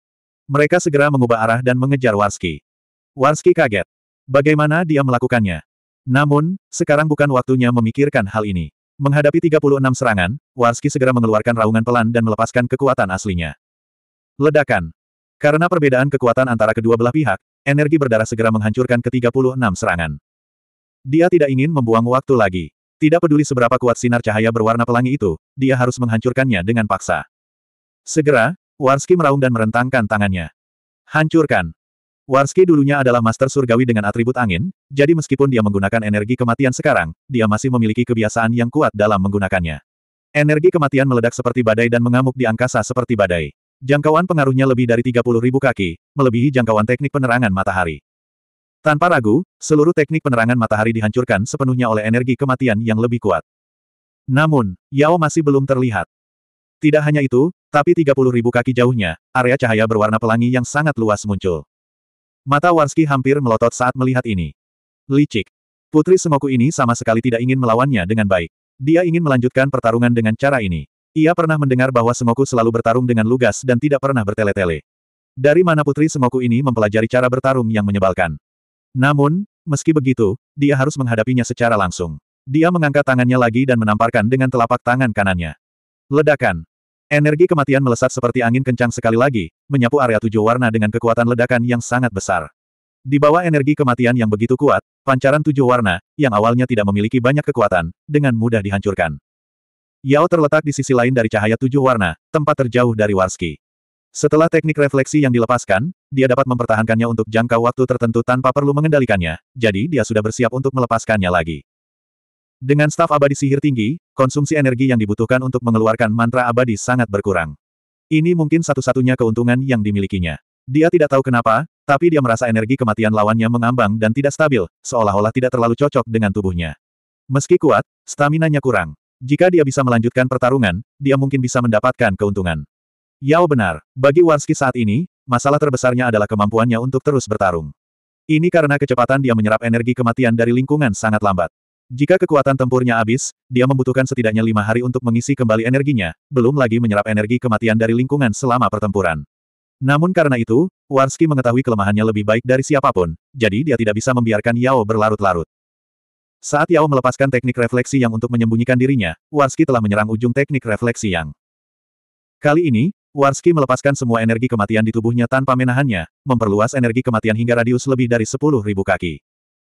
Mereka segera mengubah arah dan mengejar Warski. Warski kaget. Bagaimana dia melakukannya? Namun, sekarang bukan waktunya memikirkan hal ini. Menghadapi 36 serangan, Warski segera mengeluarkan raungan pelan dan melepaskan kekuatan aslinya. Ledakan. Karena perbedaan kekuatan antara kedua belah pihak, energi berdarah segera menghancurkan ke-36 serangan. Dia tidak ingin membuang waktu lagi. Tidak peduli seberapa kuat sinar cahaya berwarna pelangi itu, dia harus menghancurkannya dengan paksa. Segera, Warski meraung dan merentangkan tangannya. Hancurkan. Warski dulunya adalah master surgawi dengan atribut angin, jadi meskipun dia menggunakan energi kematian sekarang, dia masih memiliki kebiasaan yang kuat dalam menggunakannya. Energi kematian meledak seperti badai dan mengamuk di angkasa seperti badai. Jangkauan pengaruhnya lebih dari 30 ribu kaki, melebihi jangkauan teknik penerangan matahari. Tanpa ragu, seluruh teknik penerangan matahari dihancurkan sepenuhnya oleh energi kematian yang lebih kuat. Namun, Yao masih belum terlihat. Tidak hanya itu, tapi 30 ribu kaki jauhnya, area cahaya berwarna pelangi yang sangat luas muncul. Mata Warski hampir melotot saat melihat ini. Licik. Putri Semoku ini sama sekali tidak ingin melawannya dengan baik. Dia ingin melanjutkan pertarungan dengan cara ini. Ia pernah mendengar bahwa Semoku selalu bertarung dengan lugas dan tidak pernah bertele-tele. Dari mana Putri Semoku ini mempelajari cara bertarung yang menyebalkan? Namun, meski begitu, dia harus menghadapinya secara langsung. Dia mengangkat tangannya lagi dan menamparkan dengan telapak tangan kanannya. Ledakan. Energi kematian melesat seperti angin kencang sekali lagi, menyapu area tujuh warna dengan kekuatan ledakan yang sangat besar. Di bawah energi kematian yang begitu kuat, pancaran tujuh warna, yang awalnya tidak memiliki banyak kekuatan, dengan mudah dihancurkan. Yao terletak di sisi lain dari cahaya tujuh warna, tempat terjauh dari Warski. Setelah teknik refleksi yang dilepaskan, dia dapat mempertahankannya untuk jangka waktu tertentu tanpa perlu mengendalikannya, jadi dia sudah bersiap untuk melepaskannya lagi. Dengan staf abadi sihir tinggi, konsumsi energi yang dibutuhkan untuk mengeluarkan mantra abadi sangat berkurang. Ini mungkin satu-satunya keuntungan yang dimilikinya. Dia tidak tahu kenapa, tapi dia merasa energi kematian lawannya mengambang dan tidak stabil, seolah-olah tidak terlalu cocok dengan tubuhnya. Meski kuat, staminanya kurang. Jika dia bisa melanjutkan pertarungan, dia mungkin bisa mendapatkan keuntungan. Yao benar, bagi Warski saat ini, masalah terbesarnya adalah kemampuannya untuk terus bertarung. Ini karena kecepatan dia menyerap energi kematian dari lingkungan sangat lambat. Jika kekuatan tempurnya habis, dia membutuhkan setidaknya lima hari untuk mengisi kembali energinya, belum lagi menyerap energi kematian dari lingkungan selama pertempuran. Namun karena itu, Warski mengetahui kelemahannya lebih baik dari siapa pun, jadi dia tidak bisa membiarkan Yao berlarut-larut. Saat Yao melepaskan teknik refleksi yang untuk menyembunyikan dirinya, Warski telah menyerang ujung teknik refleksi yang. Kali ini, Warski melepaskan semua energi kematian di tubuhnya tanpa menahannya, memperluas energi kematian hingga radius lebih dari 10.000 kaki.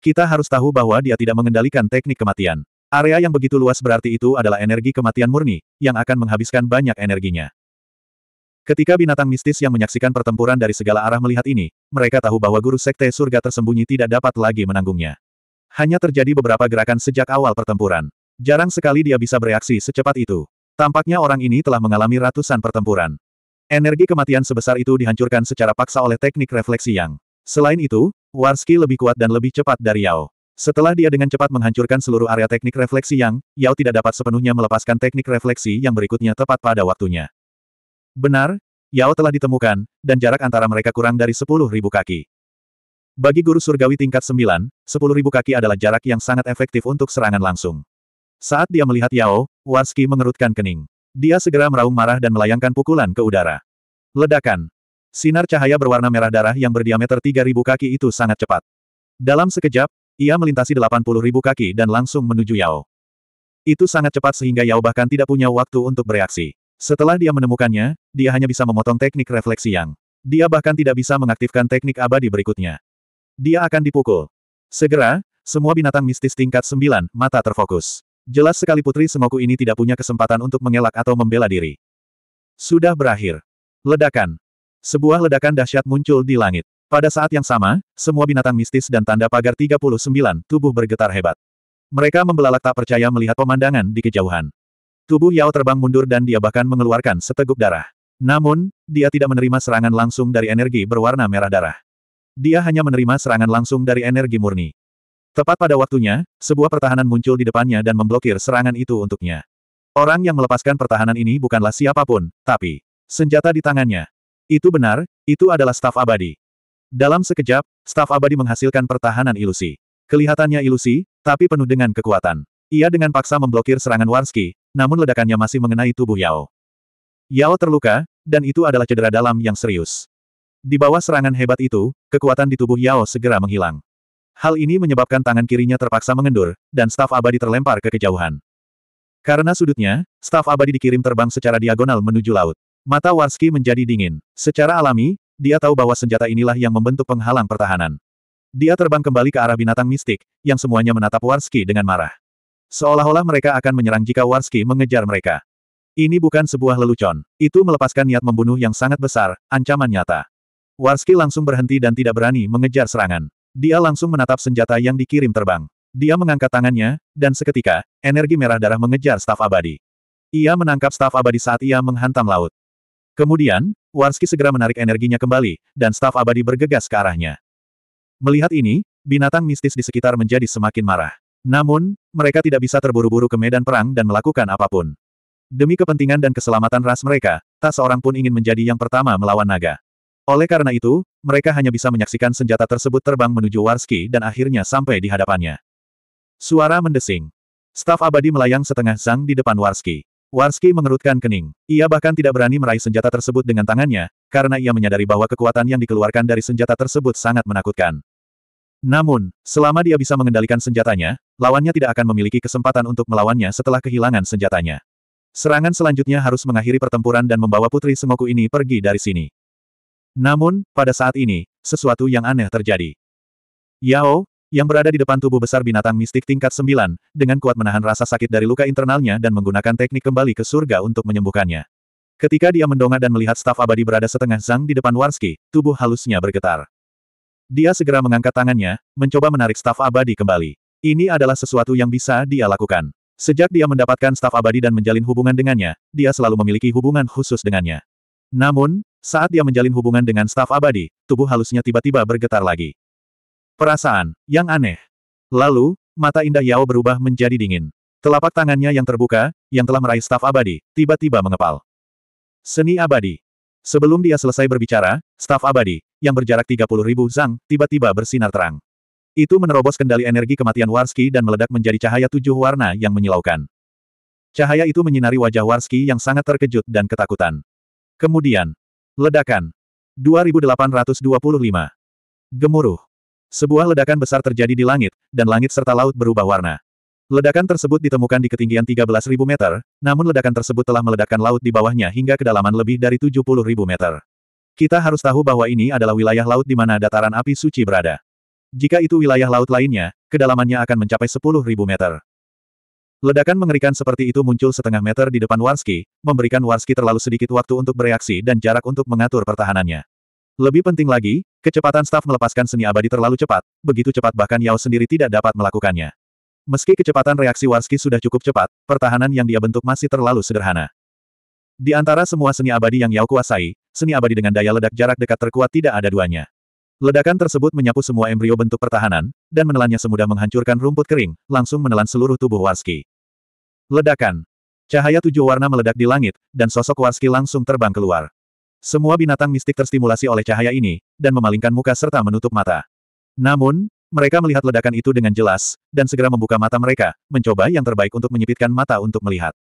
Kita harus tahu bahwa dia tidak mengendalikan teknik kematian. Area yang begitu luas berarti itu adalah energi kematian murni, yang akan menghabiskan banyak energinya. Ketika binatang mistis yang menyaksikan pertempuran dari segala arah melihat ini, mereka tahu bahwa guru sekte surga tersembunyi tidak dapat lagi menanggungnya. Hanya terjadi beberapa gerakan sejak awal pertempuran. Jarang sekali dia bisa bereaksi secepat itu. Tampaknya orang ini telah mengalami ratusan pertempuran. Energi kematian sebesar itu dihancurkan secara paksa oleh teknik refleksi yang. Selain itu, Warski lebih kuat dan lebih cepat dari Yao. Setelah dia dengan cepat menghancurkan seluruh area teknik refleksi yang, Yao tidak dapat sepenuhnya melepaskan teknik refleksi yang berikutnya tepat pada waktunya. Benar, Yao telah ditemukan, dan jarak antara mereka kurang dari 10.000 kaki. Bagi guru surgawi tingkat 9, 10.000 kaki adalah jarak yang sangat efektif untuk serangan langsung. Saat dia melihat Yao, Warski mengerutkan kening. Dia segera meraung marah dan melayangkan pukulan ke udara. Ledakan. Sinar cahaya berwarna merah darah yang berdiameter 3.000 kaki itu sangat cepat. Dalam sekejap, ia melintasi 80 ribu kaki dan langsung menuju Yao. Itu sangat cepat sehingga Yao bahkan tidak punya waktu untuk bereaksi. Setelah dia menemukannya, dia hanya bisa memotong teknik refleksi yang. Dia bahkan tidak bisa mengaktifkan teknik abadi berikutnya. Dia akan dipukul. Segera, semua binatang mistis tingkat 9, mata terfokus. Jelas sekali Putri Sengoku ini tidak punya kesempatan untuk mengelak atau membela diri. Sudah berakhir. Ledakan. Sebuah ledakan dahsyat muncul di langit. Pada saat yang sama, semua binatang mistis dan tanda pagar 39 tubuh bergetar hebat. Mereka membelalak tak percaya melihat pemandangan di kejauhan. Tubuh Yao terbang mundur dan dia bahkan mengeluarkan seteguk darah. Namun, dia tidak menerima serangan langsung dari energi berwarna merah darah. Dia hanya menerima serangan langsung dari energi murni. Tepat pada waktunya, sebuah pertahanan muncul di depannya dan memblokir serangan itu untuknya. Orang yang melepaskan pertahanan ini bukanlah siapa pun, tapi senjata di tangannya. Itu benar, itu adalah staf abadi. Dalam sekejap, staf abadi menghasilkan pertahanan ilusi. Kelihatannya ilusi, tapi penuh dengan kekuatan. Ia dengan paksa memblokir serangan Warski, namun ledakannya masih mengenai tubuh Yao. Yao terluka, dan itu adalah cedera dalam yang serius. Di bawah serangan hebat itu, kekuatan di tubuh Yao segera menghilang. Hal ini menyebabkan tangan kirinya terpaksa mengendur, dan staf abadi terlempar ke kejauhan. Karena sudutnya, staf abadi dikirim terbang secara diagonal menuju laut. Mata Warski menjadi dingin. Secara alami, dia tahu bahwa senjata inilah yang membentuk penghalang pertahanan. Dia terbang kembali ke arah binatang mistik, yang semuanya menatap Warski dengan marah. Seolah-olah mereka akan menyerang jika Warski mengejar mereka. Ini bukan sebuah lelucon. Itu melepaskan niat membunuh yang sangat besar, ancaman nyata. Warski langsung berhenti dan tidak berani mengejar serangan. Dia langsung menatap senjata yang dikirim terbang. Dia mengangkat tangannya, dan seketika, energi merah darah mengejar staf abadi. Ia menangkap staf abadi saat ia menghantam laut. Kemudian, Warski segera menarik energinya kembali, dan staf abadi bergegas ke arahnya. Melihat ini, binatang mistis di sekitar menjadi semakin marah. Namun, mereka tidak bisa terburu-buru ke medan perang dan melakukan apa pun. Demi kepentingan dan keselamatan ras mereka, tak seorang pun ingin menjadi yang pertama melawan naga. Oleh karena itu, mereka hanya bisa menyaksikan senjata tersebut terbang menuju Warski dan akhirnya sampai di hadapannya. Suara mendesing. Staf abadi melayang setengah zang di depan Warski. Warski mengerutkan kening. Ia bahkan tidak berani meraih senjata tersebut dengan tangannya, karena ia menyadari bahwa kekuatan yang dikeluarkan dari senjata tersebut sangat menakutkan. Namun, selama dia bisa mengendalikan senjatanya, lawannya tidak akan memiliki kesempatan untuk melawannya setelah kehilangan senjatanya. Serangan selanjutnya harus mengakhiri pertempuran dan membawa Putri Sengoku ini pergi dari sini. Namun, pada saat ini, sesuatu yang aneh terjadi. Yao, yang berada di depan tubuh besar binatang mistik tingkat sembilan, dengan kuat menahan rasa sakit dari luka internalnya dan menggunakan teknik kembali ke surga untuk menyembuhkannya. Ketika dia mendongak dan melihat staf abadi berada setengah zang di depan Warski, tubuh halusnya bergetar. Dia segera mengangkat tangannya, mencoba menarik staf abadi kembali. Ini adalah sesuatu yang bisa dia lakukan. Sejak dia mendapatkan staf abadi dan menjalin hubungan dengannya, dia selalu memiliki hubungan khusus dengannya. Namun, saat dia menjalin hubungan dengan staf abadi, tubuh halusnya tiba-tiba bergetar lagi. Perasaan, yang aneh. Lalu, mata indah Yao berubah menjadi dingin. Telapak tangannya yang terbuka, yang telah meraih staf abadi, tiba-tiba mengepal. Seni abadi. Sebelum dia selesai berbicara, staf abadi, yang berjarak 30 ribu zang, tiba-tiba bersinar terang. Itu menerobos kendali energi kematian Warski dan meledak menjadi cahaya tujuh warna yang menyilaukan. Cahaya itu menyinari wajah Warski yang sangat terkejut dan ketakutan. Kemudian, ledakan. 2825. Gemuruh. Sebuah ledakan besar terjadi di langit, dan langit serta laut berubah warna. Ledakan tersebut ditemukan di ketinggian 13.000 meter, namun ledakan tersebut telah meledakkan laut di bawahnya hingga kedalaman lebih dari 70.000 meter. Kita harus tahu bahwa ini adalah wilayah laut di mana dataran api suci berada. Jika itu wilayah laut lainnya, kedalamannya akan mencapai 10.000 meter. Ledakan mengerikan seperti itu muncul setengah meter di depan Warski, memberikan Warski terlalu sedikit waktu untuk bereaksi dan jarak untuk mengatur pertahanannya. Lebih penting lagi, kecepatan staf melepaskan seni abadi terlalu cepat, begitu cepat bahkan Yao sendiri tidak dapat melakukannya. Meski kecepatan reaksi Warski sudah cukup cepat, pertahanan yang dia bentuk masih terlalu sederhana. Di antara semua seni abadi yang Yao kuasai, seni abadi dengan daya ledak jarak dekat terkuat tidak ada duanya. Ledakan tersebut menyapu semua embrio bentuk pertahanan, dan menelannya semudah menghancurkan rumput kering, langsung menelan seluruh tubuh Warski. Ledakan. Cahaya tujuh warna meledak di langit, dan sosok Warski langsung terbang keluar. Semua binatang mistik terstimulasi oleh cahaya ini, dan memalingkan muka serta menutup mata. Namun, mereka melihat ledakan itu dengan jelas, dan segera membuka mata mereka, mencoba yang terbaik untuk menyipitkan mata untuk melihat.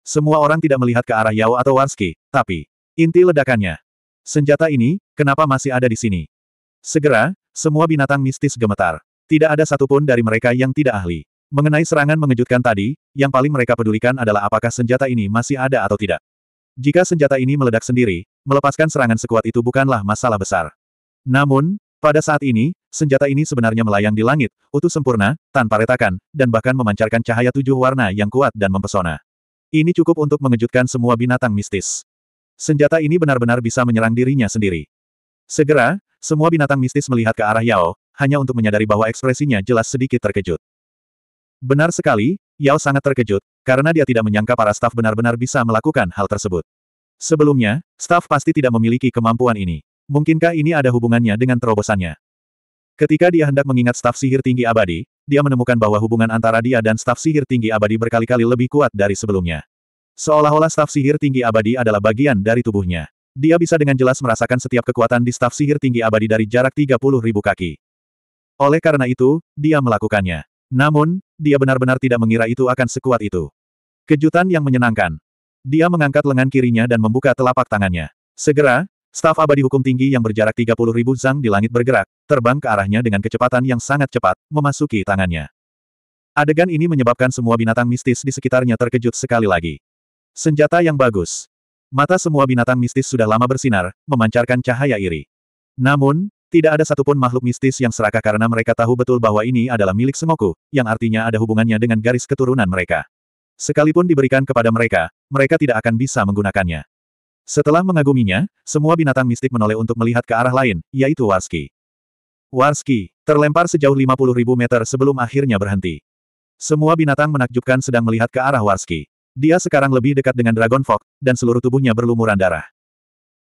Semua orang tidak melihat ke arah Yao atau Warski, tapi inti ledakannya. Senjata ini, kenapa masih ada di sini? Segera, semua binatang mistis gemetar. Tidak ada satupun dari mereka yang tidak ahli. Mengenai serangan mengejutkan tadi, yang paling mereka pedulikan adalah apakah senjata ini masih ada atau tidak. Jika senjata ini meledak sendiri, melepaskan serangan sekuat itu bukanlah masalah besar. Namun, pada saat ini, senjata ini sebenarnya melayang di langit, utuh sempurna, tanpa retakan, dan bahkan memancarkan cahaya tujuh warna yang kuat dan mempesona. Ini cukup untuk mengejutkan semua binatang mistis. Senjata ini benar-benar bisa menyerang dirinya sendiri. Segera, semua binatang mistis melihat ke arah Yao, hanya untuk menyadari bahwa ekspresinya jelas sedikit terkejut. Benar sekali, Yao sangat terkejut, karena dia tidak menyangka para staf benar-benar bisa melakukan hal tersebut. Sebelumnya, staf pasti tidak memiliki kemampuan ini. Mungkinkah ini ada hubungannya dengan terobosannya? Ketika dia hendak mengingat staf sihir tinggi abadi, dia menemukan bahwa hubungan antara dia dan staf sihir tinggi abadi berkali-kali lebih kuat dari sebelumnya. Seolah-olah staf sihir tinggi abadi adalah bagian dari tubuhnya. Dia bisa dengan jelas merasakan setiap kekuatan di staf sihir tinggi abadi dari jarak 30 ribu kaki. Oleh karena itu, dia melakukannya. Namun, dia benar-benar tidak mengira itu akan sekuat itu. Kejutan yang menyenangkan. Dia mengangkat lengan kirinya dan membuka telapak tangannya. Segera, Staf abadi hukum tinggi yang berjarak 30 ribu zang di langit bergerak, terbang ke arahnya dengan kecepatan yang sangat cepat, memasuki tangannya. Adegan ini menyebabkan semua binatang mistis di sekitarnya terkejut sekali lagi. Senjata yang bagus. Mata semua binatang mistis sudah lama bersinar, memancarkan cahaya iri. Namun, tidak ada satupun makhluk mistis yang serakah karena mereka tahu betul bahwa ini adalah milik Sengoku, yang artinya ada hubungannya dengan garis keturunan mereka. Sekalipun diberikan kepada mereka, mereka tidak akan bisa menggunakannya. Setelah mengaguminya, semua binatang mistik menoleh untuk melihat ke arah lain, yaitu Warski. Warski, terlempar sejauh 50 ribu meter sebelum akhirnya berhenti. Semua binatang menakjubkan sedang melihat ke arah Warski. Dia sekarang lebih dekat dengan Dragon Fog, dan seluruh tubuhnya berlumuran darah.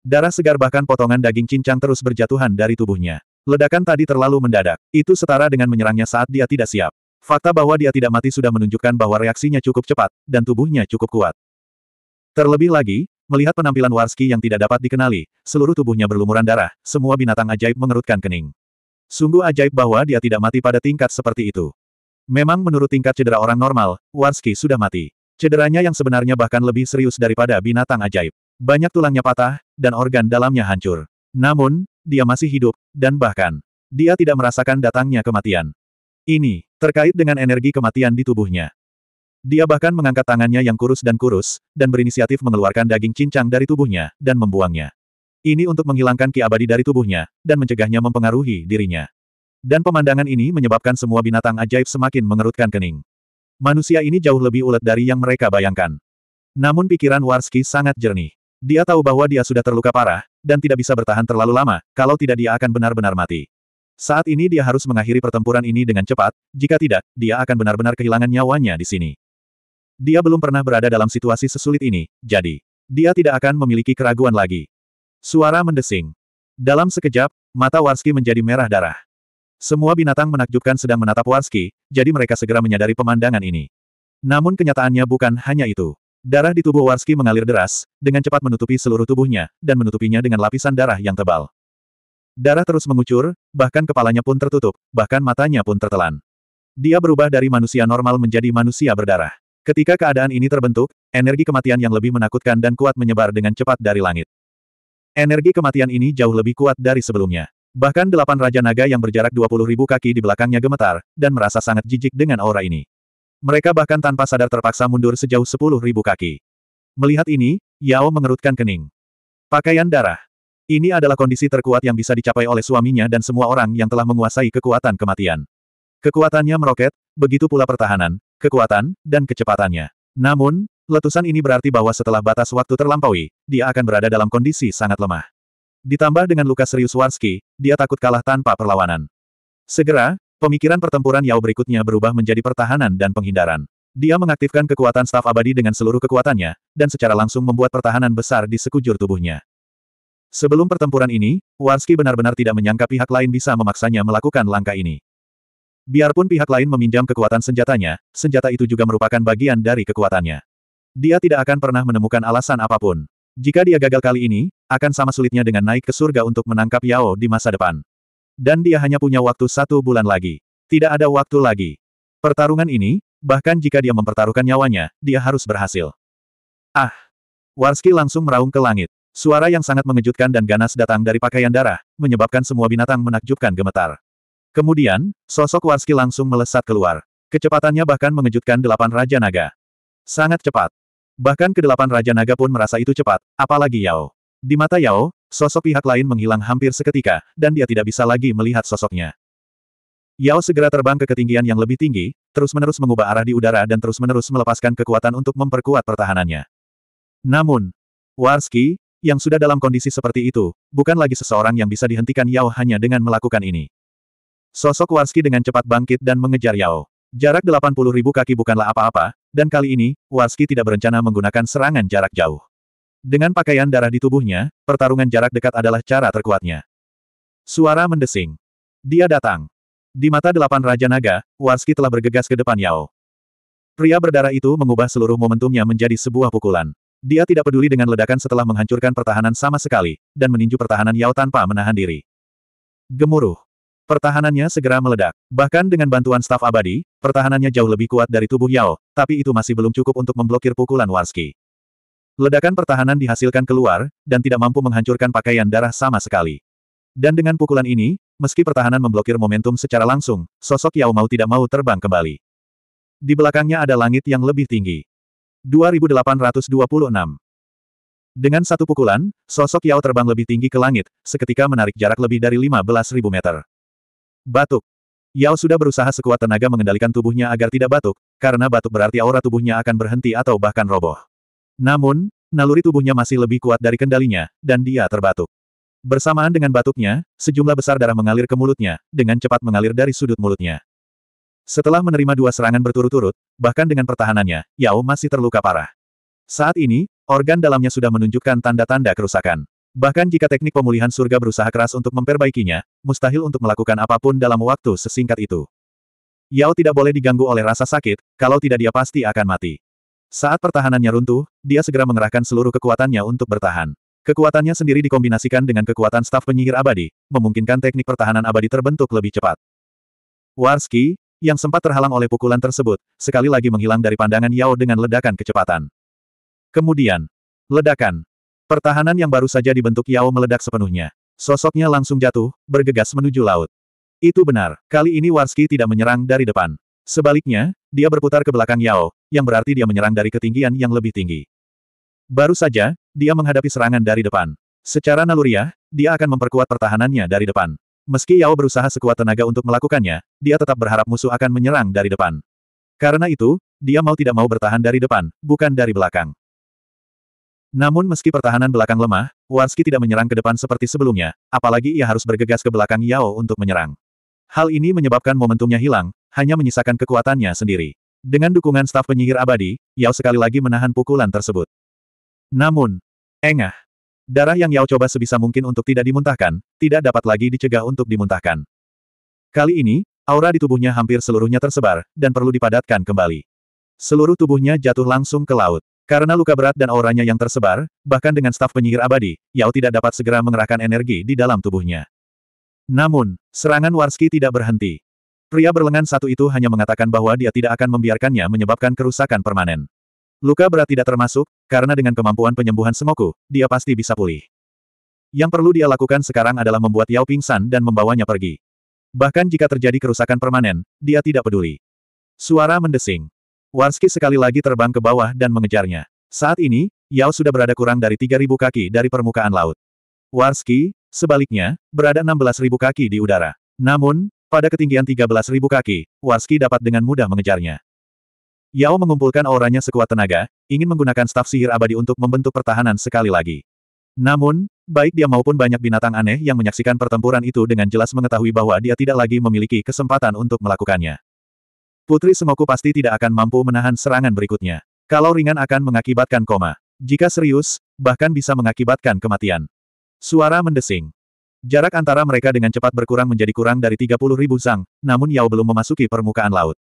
Darah segar bahkan potongan daging cincang terus berjatuhan dari tubuhnya. Ledakan tadi terlalu mendadak. Itu setara dengan menyerangnya saat dia tidak siap. Fakta bahwa dia tidak mati sudah menunjukkan bahwa reaksinya cukup cepat, dan tubuhnya cukup kuat. Terlebih lagi, Melihat penampilan Warski yang tidak dapat dikenali, seluruh tubuhnya berlumuran darah, semua binatang ajaib mengerutkan kening. Sungguh ajaib bahwa dia tidak mati pada tingkat seperti itu. Memang menurut tingkat cedera orang normal, Warski sudah mati. Cederanya yang sebenarnya bahkan lebih serius daripada binatang ajaib. Banyak tulangnya patah, dan organ dalamnya hancur. Namun, dia masih hidup, dan bahkan, dia tidak merasakan datangnya kematian. Ini, terkait dengan energi kematian di tubuhnya. Dia bahkan mengangkat tangannya yang kurus dan kurus, dan berinisiatif mengeluarkan daging cincang dari tubuhnya, dan membuangnya. Ini untuk menghilangkan ki abadi dari tubuhnya, dan mencegahnya mempengaruhi dirinya. Dan pemandangan ini menyebabkan semua binatang ajaib semakin mengerutkan kening. Manusia ini jauh lebih ulet dari yang mereka bayangkan. Namun pikiran Warski sangat jernih. Dia tahu bahwa dia sudah terluka parah, dan tidak bisa bertahan terlalu lama, kalau tidak dia akan benar-benar mati. Saat ini dia harus mengakhiri pertempuran ini dengan cepat, jika tidak, dia akan benar-benar kehilangan nyawanya di sini. Dia belum pernah berada dalam situasi sesulit ini, jadi, dia tidak akan memiliki keraguan lagi. Suara mendesing. Dalam sekejap, mata Warski menjadi merah darah. Semua binatang menakjubkan sedang menatap Warski, jadi mereka segera menyadari pemandangan ini. Namun kenyataannya bukan hanya itu. Darah di tubuh Warski mengalir deras, dengan cepat menutupi seluruh tubuhnya, dan menutupinya dengan lapisan darah yang tebal. Darah terus mengucur, bahkan kepalanya pun tertutup, bahkan matanya pun tertelan. Dia berubah dari manusia normal menjadi manusia berdarah. Ketika keadaan ini terbentuk, energi kematian yang lebih menakutkan dan kuat menyebar dengan cepat dari langit. Energi kematian ini jauh lebih kuat dari sebelumnya. Bahkan delapan Raja Naga yang berjarak 20 ribu kaki di belakangnya gemetar, dan merasa sangat jijik dengan aura ini. Mereka bahkan tanpa sadar terpaksa mundur sejauh 10 ribu kaki. Melihat ini, Yao mengerutkan kening. Pakaian darah. Ini adalah kondisi terkuat yang bisa dicapai oleh suaminya dan semua orang yang telah menguasai kekuatan kematian. Kekuatannya meroket, begitu pula pertahanan, kekuatan, dan kecepatannya. Namun, letusan ini berarti bahwa setelah batas waktu terlampaui, dia akan berada dalam kondisi sangat lemah. Ditambah dengan luka serius Warski, dia takut kalah tanpa perlawanan. Segera, pemikiran pertempuran Yao berikutnya berubah menjadi pertahanan dan penghindaran. Dia mengaktifkan kekuatan staf abadi dengan seluruh kekuatannya, dan secara langsung membuat pertahanan besar di sekujur tubuhnya. Sebelum pertempuran ini, Warski benar-benar tidak menyangka pihak lain bisa memaksanya melakukan langkah ini. Biarpun pihak lain meminjam kekuatan senjatanya, senjata itu juga merupakan bagian dari kekuatannya. Dia tidak akan pernah menemukan alasan apa pun. Jika dia gagal kali ini, akan sama sulitnya dengan naik ke surga untuk menangkap Yao di masa depan. Dan dia hanya punya waktu satu bulan lagi. Tidak ada waktu lagi. Pertarungan ini, bahkan jika dia mempertaruhkan nyawanya, dia harus berhasil. Ah! Warski langsung meraung ke langit. Suara yang sangat mengejutkan dan ganas datang dari pakaian darah, menyebabkan semua binatang menakjubkan gemetar. Kemudian, sosok Warski langsung melesat keluar. Kecepatannya bahkan mengejutkan delapan Raja Naga. Sangat cepat. Bahkan kedelapan Raja Naga pun merasa itu cepat, apalagi Yao. Di mata Yao, sosok pihak lain menghilang hampir seketika, dan dia tidak bisa lagi melihat sosoknya. Yao segera terbang ke ketinggian yang lebih tinggi, terus-menerus mengubah arah di udara dan terus-menerus melepaskan kekuatan untuk memperkuat pertahanannya. Namun, Warski, yang sudah dalam kondisi seperti itu, bukan lagi seseorang yang bisa dihentikan Yao hanya dengan melakukan ini. Sosok Warski dengan cepat bangkit dan mengejar Yao. Jarak 80 ribu kaki bukanlah apa-apa, dan kali ini, Warski tidak berencana menggunakan serangan jarak jauh. Dengan pakaian darah di tubuhnya, pertarungan jarak dekat adalah cara terkuatnya. Suara mendesing. Dia datang. Di mata delapan Raja Naga, Warski telah bergegas ke depan Yao. Pria berdarah itu mengubah seluruh momentumnya menjadi sebuah pukulan. Dia tidak peduli dengan ledakan setelah menghancurkan pertahanan sama sekali, dan meninju pertahanan Yao tanpa menahan diri. Gemuruh. Pertahanannya segera meledak. Bahkan dengan bantuan staf abadi, pertahanannya jauh lebih kuat dari tubuh Yao, tapi itu masih belum cukup untuk memblokir pukulan Warski. Ledakan pertahanan dihasilkan keluar, dan tidak mampu menghancurkan pakaian darah sama sekali. Dan dengan pukulan ini, meski pertahanan memblokir momentum secara langsung, sosok Yao mau tidak mau terbang kembali. Di belakangnya ada langit yang lebih tinggi. 2826. Dengan satu pukulan, sosok Yao terbang lebih tinggi ke langit, seketika menarik jarak lebih dari 15.000 meter. Batuk. Yao sudah berusaha sekuat tenaga mengendalikan tubuhnya agar tidak batuk, karena batuk berarti aura tubuhnya akan berhenti atau bahkan roboh. Namun, naluri tubuhnya masih lebih kuat dari kendalinya, dan dia terbatuk. Bersamaan dengan batuknya, sejumlah besar darah mengalir ke mulutnya, dengan cepat mengalir dari sudut mulutnya. Setelah menerima dua serangan berturut-turut, bahkan dengan pertahanannya, Yao masih terluka parah. Saat ini, organ dalamnya sudah menunjukkan tanda-tanda kerusakan. Bahkan jika teknik pemulihan surga berusaha keras untuk memperbaikinya, mustahil untuk melakukan apa pun dalam waktu sesingkat itu. Yao tidak boleh diganggu oleh rasa sakit, kalau tidak dia pasti akan mati. Saat pertahanannya runtuh, dia segera mengerahkan seluruh kekuatannya untuk bertahan. Kekuatannya sendiri dikombinasikan dengan kekuatan staf penyihir abadi, memungkinkan teknik pertahanan abadi terbentuk lebih cepat. Warski, yang sempat terhalang oleh pukulan tersebut, sekali lagi menghilang dari pandangan Yao dengan ledakan kecepatan. Kemudian, ledakan. Pertahanan yang baru saja dibentuk Yao meledak sepenuhnya. Sosoknya langsung jatuh, bergegas menuju laut. Itu benar, kali ini Warski tidak menyerang dari depan. Sebaliknya, dia berputar ke belakang Yao, yang berarti dia menyerang dari ketinggian yang lebih tinggi. Baru saja, dia menghadapi serangan dari depan. Secara naluriah, dia akan memperkuat pertahanannya dari depan. Meski Yao berusaha sekuat tenaga untuk melakukannya, dia tetap berharap musuh akan menyerang dari depan. Karena itu, dia mau tidak mau bertahan dari depan, bukan dari belakang. Namun meski pertahanan belakang lemah, Warski tidak menyerang ke depan seperti sebelumnya, apalagi ia harus bergegas ke belakang Yao untuk menyerang. Hal ini menyebabkan momentumnya hilang, hanya menyisakan kekuatannya sendiri. Dengan dukungan staf penyihir abadi, Yao sekali lagi menahan pukulan tersebut. Namun, engah. Darah yang Yao coba sebisa mungkin untuk tidak dimuntahkan, tidak dapat lagi dicegah untuk dimuntahkan. Kali ini, aura di tubuhnya hampir seluruhnya tersebar, dan perlu dipadatkan kembali. Seluruh tubuhnya jatuh langsung ke laut. Karena luka berat dan auranya yang tersebar, bahkan dengan staf penyihir abadi, Yao tidak dapat segera mengerahkan energi di dalam tubuhnya. Namun, serangan Warski tidak berhenti. Pria berlengan satu itu hanya mengatakan bahwa dia tidak akan membiarkannya menyebabkan kerusakan permanen. Luka berat tidak termasuk, karena dengan kemampuan penyembuhan semoku, dia pasti bisa pulih. Yang perlu dia lakukan sekarang adalah membuat Yao pingsan dan membawanya pergi. Bahkan jika terjadi kerusakan permanen, dia tidak peduli. Suara mendesing. Warski sekali lagi terbang ke bawah dan mengejarnya. Saat ini, Yao sudah berada kurang dari 3.000 kaki dari permukaan laut. Warski, sebaliknya, berada 16.000 kaki di udara. Namun, pada ketinggian 13.000 kaki, Warski dapat dengan mudah mengejarnya. Yao mengumpulkan auranya sekuat tenaga, ingin menggunakan staf sihir abadi untuk membentuk pertahanan sekali lagi. Namun, baik dia maupun banyak binatang aneh yang menyaksikan pertempuran itu dengan jelas mengetahui bahwa dia tidak lagi memiliki kesempatan untuk melakukannya. Putri Semoku pasti tidak akan mampu menahan serangan berikutnya. Kalau ringan akan mengakibatkan koma. Jika serius, bahkan bisa mengakibatkan kematian. Suara mendesing. Jarak antara mereka dengan cepat berkurang menjadi kurang dari 30 ribu zang, namun Yao belum memasuki permukaan laut.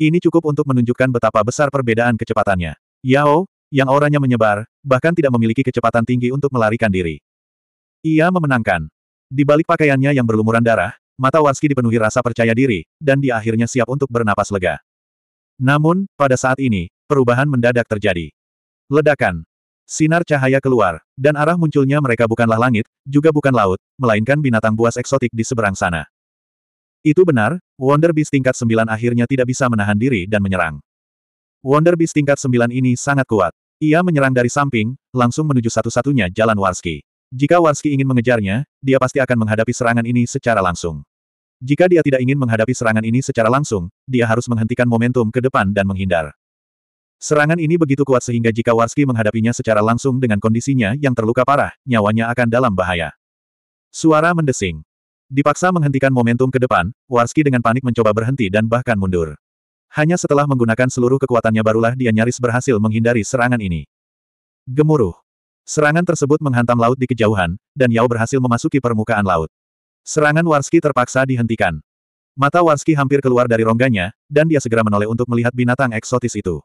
Ini cukup untuk menunjukkan betapa besar perbedaan kecepatannya. Yao, yang auranya menyebar, bahkan tidak memiliki kecepatan tinggi untuk melarikan diri. Ia memenangkan. Di balik pakaiannya yang berlumuran darah, mata Warski dipenuhi rasa percaya diri, dan dia akhirnya siap untuk bernapas lega. Namun, pada saat ini, perubahan mendadak terjadi. Ledakan. Sinar cahaya keluar, dan arah munculnya mereka bukanlah langit, juga bukan laut, melainkan binatang buas eksotik di seberang sana. Itu benar, Wonder Beast tingkat 9 akhirnya tidak bisa menahan diri dan menyerang. Wonder Beast tingkat 9 ini sangat kuat. Ia menyerang dari samping, langsung menuju satu-satunya jalan Warski. Jika Warski ingin mengejarnya, dia pasti akan menghadapi serangan ini secara langsung. Jika dia tidak ingin menghadapi serangan ini secara langsung, dia harus menghentikan momentum ke depan dan menghindar. Serangan ini begitu kuat sehingga jika Warski menghadapinya secara langsung dengan kondisinya yang terluka parah, nyawanya akan dalam bahaya. Suara mendesing. Dipaksa menghentikan momentum ke depan, Warski dengan panik mencoba berhenti dan bahkan mundur. Hanya setelah menggunakan seluruh kekuatannya barulah dia nyaris berhasil menghindari serangan ini. Gemuruh. Serangan tersebut menghantam laut di kejauhan, dan Yao berhasil memasuki permukaan laut. Serangan Warski terpaksa dihentikan. Mata Warski hampir keluar dari rongganya, dan dia segera menoleh untuk melihat binatang eksotis itu.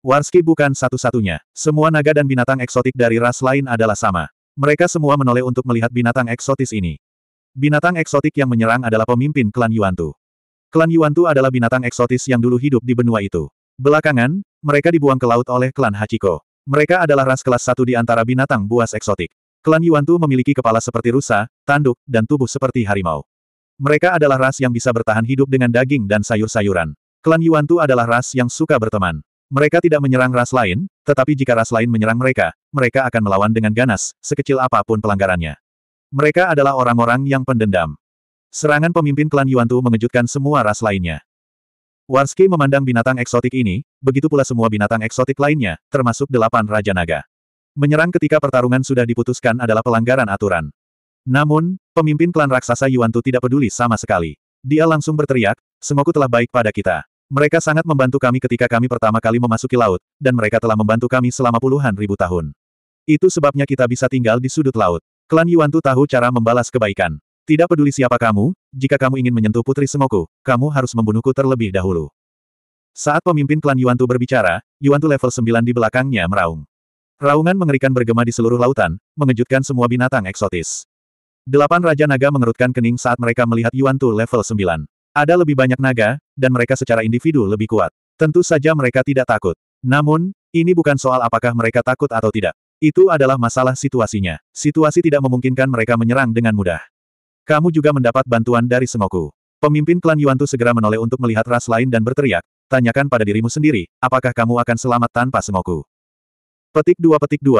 Warski bukan satu-satunya. Semua naga dan binatang eksotik dari ras lain adalah sama. Mereka semua menoleh untuk melihat binatang eksotis ini. Binatang eksotik yang menyerang adalah pemimpin klan Yuantu. Klan Yuantu adalah binatang eksotis yang dulu hidup di benua itu. Belakangan, mereka dibuang ke laut oleh klan Hachiko. Mereka adalah ras kelas satu di antara binatang buas eksotik. Klan Yuantu memiliki kepala seperti rusa, tanduk, dan tubuh seperti harimau. Mereka adalah ras yang bisa bertahan hidup dengan daging dan sayur-sayuran. Klan Yuantu adalah ras yang suka berteman. Mereka tidak menyerang ras lain, tetapi jika ras lain menyerang mereka, mereka akan melawan dengan ganas, sekecil apa pun pelanggarannya. Mereka adalah orang-orang yang pendendam. Serangan pemimpin klan Yuantu mengejutkan semua ras lainnya. Warski memandang binatang eksotik ini, begitu pula semua binatang eksotik lainnya, termasuk delapan Raja Naga. Menyerang ketika pertarungan sudah diputuskan adalah pelanggaran aturan. Namun, pemimpin klan raksasa Yuantu tidak peduli sama sekali. Dia langsung berteriak, Sengoku telah baik pada kita. Mereka sangat membantu kami ketika kami pertama kali memasuki laut, dan mereka telah membantu kami selama puluhan ribu tahun. Itu sebabnya kita bisa tinggal di sudut laut. Klan Yuantu tahu cara membalas kebaikan. Tidak peduli siapa kamu, jika kamu ingin menyentuh Putri Sengoku, kamu harus membunuhku terlebih dahulu. Saat pemimpin klan Yuantu berbicara, Yuantu level 9 di belakangnya meraung. Raungan mengerikan bergema di seluruh lautan, mengejutkan semua binatang eksotis. Delapan Raja Naga mengerutkan kening saat mereka melihat Yuantu level 9. Ada lebih banyak naga, dan mereka secara individu lebih kuat. Tentu saja mereka tidak takut. Namun, ini bukan soal apakah mereka takut atau tidak. Itu adalah masalah situasinya. Situasi tidak memungkinkan mereka menyerang dengan mudah. Kamu juga mendapat bantuan dari Sengoku. Pemimpin klan Yuantu segera menoleh untuk melihat ras lain dan berteriak, tanyakan pada dirimu sendiri, apakah kamu akan selamat tanpa Sengoku? Petik 2 Petik 2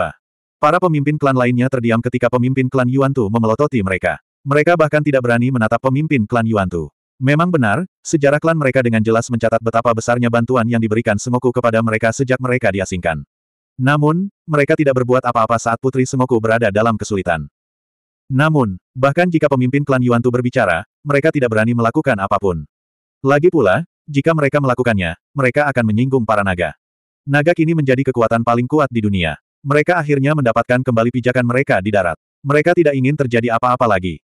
Para pemimpin klan lainnya terdiam ketika pemimpin klan Yuantu memelototi mereka. Mereka bahkan tidak berani menatap pemimpin klan Yuantu. Memang benar, sejarah klan mereka dengan jelas mencatat betapa besarnya bantuan yang diberikan Sengoku kepada mereka sejak mereka diasingkan. Namun, mereka tidak berbuat apa-apa saat Putri Sengoku berada dalam kesulitan. Namun, bahkan jika pemimpin klan Yuantu berbicara, mereka tidak berani melakukan apa pun. Lagi pula, jika mereka melakukannya, mereka akan menyinggung para naga. Naga kini menjadi kekuatan paling kuat di dunia. Mereka akhirnya mendapatkan kembali pijakan mereka di darat. Mereka tidak ingin terjadi apa-apa lagi.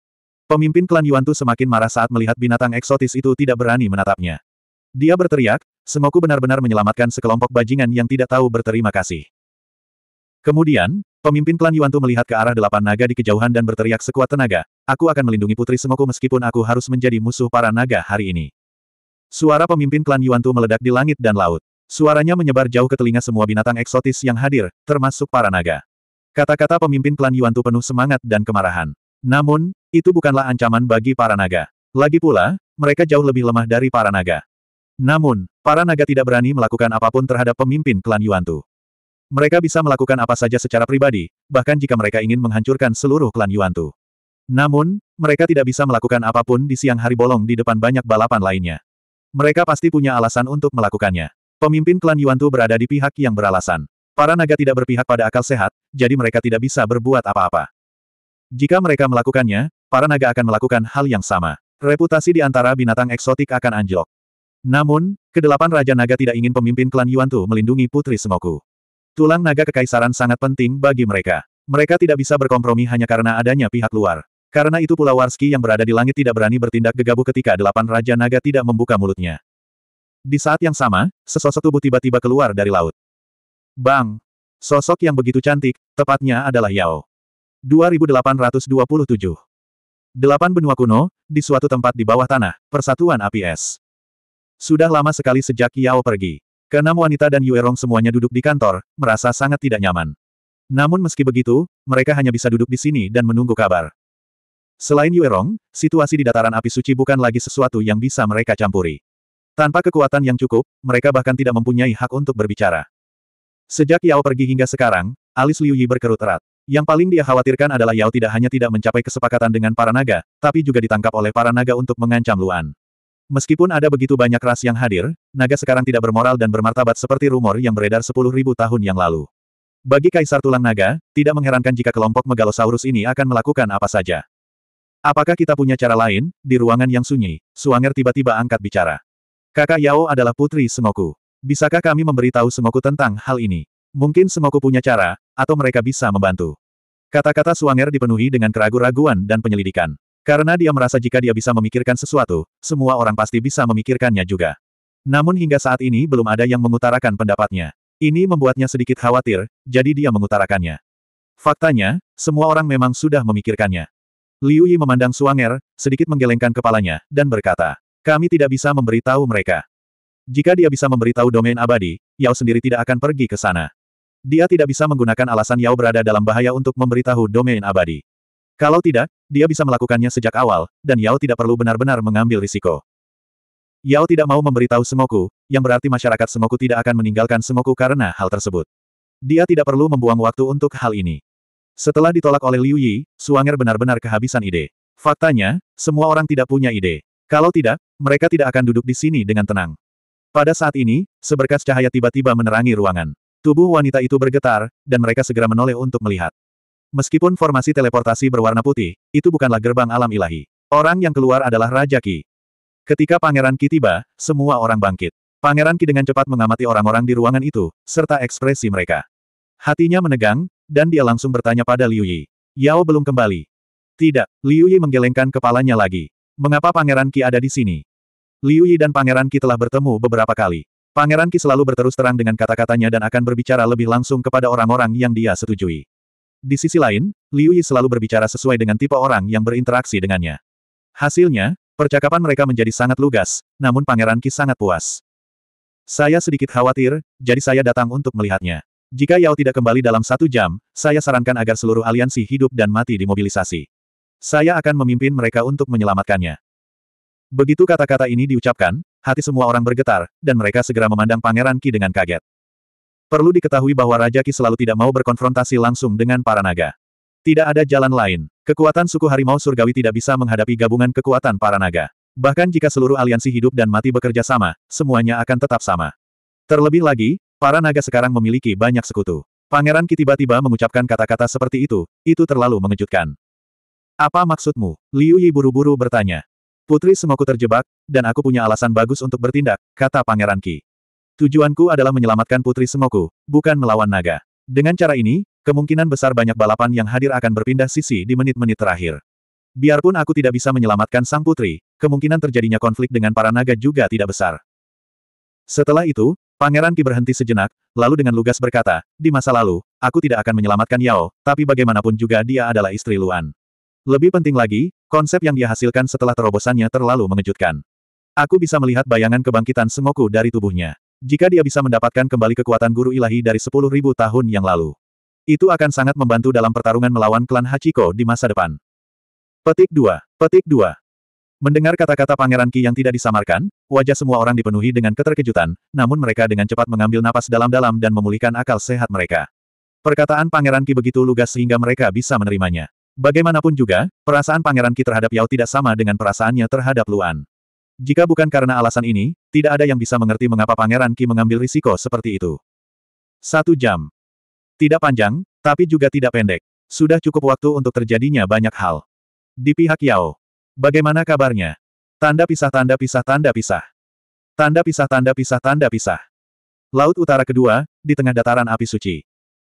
Pemimpin klan Yuantu semakin marah saat melihat binatang eksotis itu tidak berani menatapnya. Dia berteriak, Semoku benar-benar menyelamatkan sekelompok bajingan yang tidak tahu berterima kasih. Kemudian, pemimpin klan Yuantu melihat ke arah delapan naga di kejauhan dan berteriak sekuat tenaga, Aku akan melindungi Putri Semoku meskipun aku harus menjadi musuh para naga hari ini. Suara pemimpin klan Yuantu meledak di langit dan laut. Suaranya menyebar jauh ke telinga semua binatang eksotis yang hadir, termasuk para naga. Kata-kata pemimpin klan Yuantu penuh semangat dan kemarahan. Namun, itu bukanlah ancaman bagi para naga. Lagi pula, mereka jauh lebih lemah dari para naga. Namun, para naga tidak berani melakukan apa pun terhadap pemimpin klan Yuantu. Mereka bisa melakukan apa saja secara pribadi, bahkan jika mereka ingin menghancurkan seluruh klan Yuantu. Namun, mereka tidak bisa melakukan apa pun di siang hari bolong di depan banyak balapan lainnya. Mereka pasti punya alasan untuk melakukannya. Pemimpin klan Yuantu berada di pihak yang beralasan. Para naga tidak berpihak pada akal sehat, jadi mereka tidak bisa berbuat apa-apa. Jika mereka melakukannya, para naga akan melakukan hal yang sama. Reputasi di antara binatang eksotik akan anjlok. Namun, kedelapan Raja Naga tidak ingin pemimpin klan Yuantu melindungi Putri Sengoku. Tulang naga kekaisaran sangat penting bagi mereka. Mereka tidak bisa berkompromi hanya karena adanya pihak luar. Karena itu Pulau Warski yang berada di langit tidak berani bertindak gegabah ketika delapan Raja Naga tidak membuka mulutnya. Di saat yang sama, sesosok tubuh tiba-tiba keluar dari laut. Bang! Sosok yang begitu cantik, tepatnya adalah Yao. 2827 Delapan benua kuno, di suatu tempat di bawah tanah, Persatuan Api Es. Sudah lama sekali sejak Yao pergi. Keenam wanita dan Yuerong semuanya duduk di kantor, merasa sangat tidak nyaman. Namun meski begitu, mereka hanya bisa duduk di sini dan menunggu kabar. Selain Yuerong, situasi di dataran api suci bukan lagi sesuatu yang bisa mereka campuri. Tanpa kekuatan yang cukup, mereka bahkan tidak mempunyai hak untuk berbicara. Sejak Yao pergi hingga sekarang, alis Liu Yi berkerut erat. Yang paling dia khawatirkan adalah Yao tidak hanya tidak mencapai kesepakatan dengan para naga, tapi juga ditangkap oleh para naga untuk mengancam Luan. Meskipun ada begitu banyak ras yang hadir, naga sekarang tidak bermoral dan bermartabat seperti rumor yang beredar 10.000 tahun yang lalu. Bagi Kaisar Tulang Naga, tidak mengherankan jika kelompok Megalosaurus ini akan melakukan apa saja. Apakah kita punya cara lain? Di ruangan yang sunyi, Suanger tiba-tiba angkat bicara. Kakak Yao adalah putri Sengoku. Bisakah kami memberitahu Sengoku tentang hal ini? Mungkin Sengoku punya cara, atau mereka bisa membantu. Kata-kata Suanger dipenuhi dengan keraguan-raguan dan penyelidikan. Karena dia merasa jika dia bisa memikirkan sesuatu, semua orang pasti bisa memikirkannya juga. Namun hingga saat ini belum ada yang mengutarakan pendapatnya. Ini membuatnya sedikit khawatir, jadi dia mengutarakannya. Faktanya, semua orang memang sudah memikirkannya. Liu Yi memandang Suanger, sedikit menggelengkan kepalanya, dan berkata, kami tidak bisa memberitahu mereka. Jika dia bisa memberitahu domain abadi, Yao sendiri tidak akan pergi ke sana. Dia tidak bisa menggunakan alasan Yao berada dalam bahaya untuk memberitahu domain abadi. Kalau tidak, dia bisa melakukannya sejak awal, dan Yao tidak perlu benar-benar mengambil risiko. Yao tidak mau memberitahu Sengoku, yang berarti masyarakat Sengoku tidak akan meninggalkan Sengoku karena hal tersebut. Dia tidak perlu membuang waktu untuk hal ini. Setelah ditolak oleh Liu Yi, Suanger benar-benar kehabisan ide. Faktanya, semua orang tidak punya ide. Kalau tidak, mereka tidak akan duduk di sini dengan tenang. Pada saat ini, seberkas cahaya tiba-tiba menerangi ruangan. Tubuh wanita itu bergetar, dan mereka segera menoleh untuk melihat. Meskipun formasi teleportasi berwarna putih, itu bukanlah gerbang alam ilahi. Orang yang keluar adalah Raja Ki. Ketika Pangeran Ki tiba, semua orang bangkit. Pangeran Ki dengan cepat mengamati orang-orang di ruangan itu, serta ekspresi mereka. Hatinya menegang, dan dia langsung bertanya pada Liu Yi. Yao belum kembali. Tidak, Liu Yi menggelengkan kepalanya lagi. Mengapa Pangeran Ki ada di sini? Liu Yi dan Pangeran Ki telah bertemu beberapa kali. Pangeran Ki selalu berterus terang dengan kata-katanya dan akan berbicara lebih langsung kepada orang-orang yang dia setujui. Di sisi lain, Liu Yi selalu berbicara sesuai dengan tipe orang yang berinteraksi dengannya. Hasilnya, Percakapan mereka menjadi sangat lugas, namun Pangeran Ki sangat puas. Saya sedikit khawatir, jadi saya datang untuk melihatnya. Jika Yao tidak kembali dalam satu jam, saya sarankan agar seluruh aliansi hidup dan mati dimobilisasi. Saya akan memimpin mereka untuk menyelamatkannya. Begitu kata-kata ini diucapkan, hati semua orang bergetar, dan mereka segera memandang Pangeran Ki dengan kaget. Perlu diketahui bahwa Raja Ki selalu tidak mau berkonfrontasi langsung dengan para naga. Tidak ada jalan lain. Kekuatan suku harimau surgawi tidak bisa menghadapi gabungan kekuatan para naga. Bahkan jika seluruh aliansi hidup dan mati bekerja sama, semuanya akan tetap sama. Terlebih lagi, para naga sekarang memiliki banyak sekutu. Pangeran Ki tiba-tiba mengucapkan kata-kata seperti itu, itu terlalu mengejutkan. Apa maksudmu? Liu Yi buru-buru bertanya. Putri Semoku terjebak, dan aku punya alasan bagus untuk bertindak, kata Pangeran Ki. Tujuanku adalah menyelamatkan Putri Semoku, bukan melawan naga. Dengan cara ini, Kemungkinan besar banyak balapan yang hadir akan berpindah sisi di menit-menit terakhir. Biarpun aku tidak bisa menyelamatkan sang putri, kemungkinan terjadinya konflik dengan para naga juga tidak besar. Setelah itu, Pangeran Ki berhenti sejenak, lalu dengan lugas berkata, di masa lalu, aku tidak akan menyelamatkan Yao, tapi bagaimanapun juga dia adalah istri Luan. Lebih penting lagi, konsep yang dia hasilkan setelah terobosannya terlalu mengejutkan. Aku bisa melihat bayangan kebangkitan Sengoku dari tubuhnya. Jika dia bisa mendapatkan kembali kekuatan guru ilahi dari 10.000 tahun yang lalu. Itu akan sangat membantu dalam pertarungan melawan klan Hachiko di masa depan. Petik 2. Petik 2. Mendengar kata-kata Pangeran Ki yang tidak disamarkan, wajah semua orang dipenuhi dengan keterkejutan, namun mereka dengan cepat mengambil napas dalam-dalam dan memulihkan akal sehat mereka. Perkataan Pangeran Ki begitu lugas sehingga mereka bisa menerimanya. Bagaimanapun juga, perasaan Pangeran Ki terhadap Yao tidak sama dengan perasaannya terhadap Luan. Jika bukan karena alasan ini, tidak ada yang bisa mengerti mengapa Pangeran Ki mengambil risiko seperti itu. Satu jam. Tidak panjang, tapi juga tidak pendek. Sudah cukup waktu untuk terjadinya banyak hal. Di pihak Yao. Bagaimana kabarnya? Tanda pisah tanda pisah tanda pisah. Tanda pisah tanda pisah tanda pisah. Laut utara kedua, di tengah dataran api suci.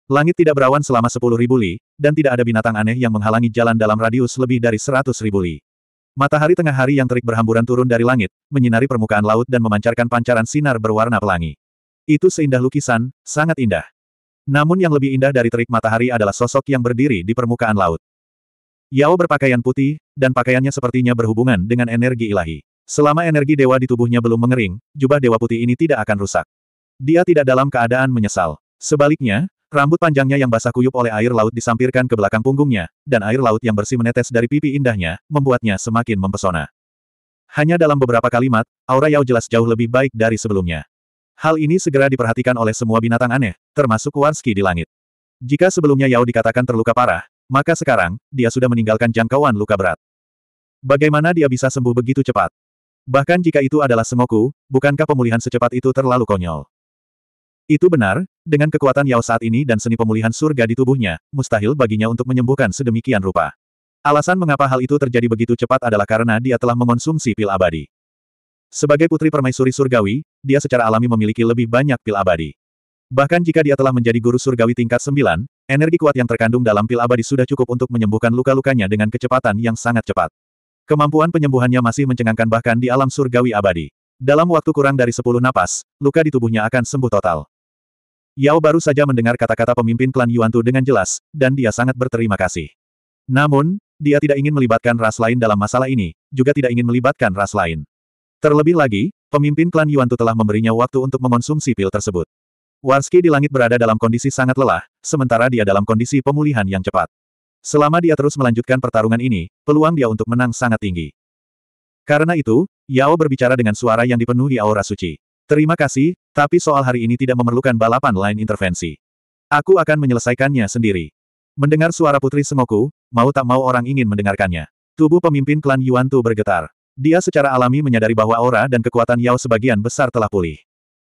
Langit tidak berawan selama 10.000 li, dan tidak ada binatang aneh yang menghalangi jalan dalam radius lebih dari 100.000 li. Matahari tengah hari yang terik berhamburan turun dari langit, menyinari permukaan laut dan memancarkan pancaran sinar berwarna pelangi. Itu seindah lukisan, sangat indah. Namun yang lebih indah dari terik matahari adalah sosok yang berdiri di permukaan laut. Yao berpakaian putih, dan pakaiannya sepertinya berhubungan dengan energi ilahi. Selama energi dewa di tubuhnya belum mengering, jubah dewa putih ini tidak akan rusak. Dia tidak dalam keadaan menyesal. Sebaliknya, rambut panjangnya yang basah kuyup oleh air laut disampirkan ke belakang punggungnya, dan air laut yang bersih menetes dari pipi indahnya, membuatnya semakin mempesona. Hanya dalam beberapa kalimat, aura Yao jelas jauh lebih baik dari sebelumnya. Hal ini segera diperhatikan oleh semua binatang aneh, termasuk Warski di langit. Jika sebelumnya Yao dikatakan terluka parah, maka sekarang, dia sudah meninggalkan jangkauan luka berat. Bagaimana dia bisa sembuh begitu cepat? Bahkan jika itu adalah Sengoku, bukankah pemulihan secepat itu terlalu konyol? Itu benar, dengan kekuatan Yao saat ini dan seni pemulihan surga di tubuhnya, mustahil baginya untuk menyembuhkan sedemikian rupa. Alasan mengapa hal itu terjadi begitu cepat adalah karena dia telah mengonsumsi pil abadi. Sebagai putri permaisuri surgawi, dia secara alami memiliki lebih banyak pil abadi. Bahkan jika dia telah menjadi guru surgawi tingkat 9, energi kuat yang terkandung dalam pil abadi sudah cukup untuk menyembuhkan luka-lukanya dengan kecepatan yang sangat cepat. Kemampuan penyembuhannya masih mencengangkan bahkan di alam surgawi abadi. Dalam waktu kurang dari 10 napas, luka di tubuhnya akan sembuh total. Yao baru saja mendengar kata-kata pemimpin klan Yuantu dengan jelas, dan dia sangat berterima kasih. Namun, dia tidak ingin melibatkan ras lain dalam masalah ini, juga tidak ingin melibatkan ras lain. Terlebih lagi, pemimpin klan Yuantu telah memberinya waktu untuk mengonsumsi pil tersebut. Warski di langit berada dalam kondisi sangat lelah, sementara dia dalam kondisi pemulihan yang cepat. Selama dia terus melanjutkan pertarungan ini, peluang dia untuk menang sangat tinggi. Karena itu, Yao berbicara dengan suara yang dipenuhi aura suci. Terima kasih, tapi soal hari ini tidak memerlukan balapan lain intervensi. Aku akan menyelesaikannya sendiri. Mendengar suara Putri Semoku, mau tak mau orang ingin mendengarkannya. Tubuh pemimpin klan Yuantu bergetar. Dia secara alami menyadari bahwa aura dan kekuatan Yao sebagian besar telah pulih.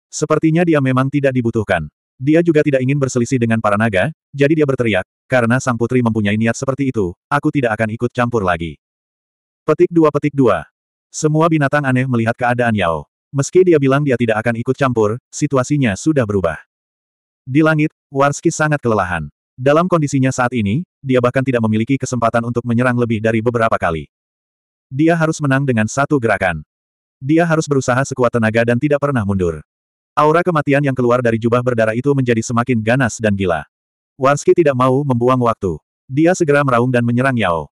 Sepertinya dia memang tidak dibutuhkan. Dia juga tidak ingin berselisih dengan para naga, jadi dia berteriak, karena sang putri mempunyai niat seperti itu, aku tidak akan ikut campur lagi. Petik 2 Petik 2 Semua binatang aneh melihat keadaan Yao. Meski dia bilang dia tidak akan ikut campur, situasinya sudah berubah. Di langit, Warski sangat kelelahan. Dalam kondisinya saat ini, dia bahkan tidak memiliki kesempatan untuk menyerang lebih dari beberapa kali. Dia harus menang dengan satu gerakan. Dia harus berusaha sekuat tenaga dan tidak pernah mundur. Aura kematian yang keluar dari jubah berdarah itu menjadi semakin ganas dan gila. Warski tidak mau membuang waktu. Dia segera meraung dan menyerang Yao.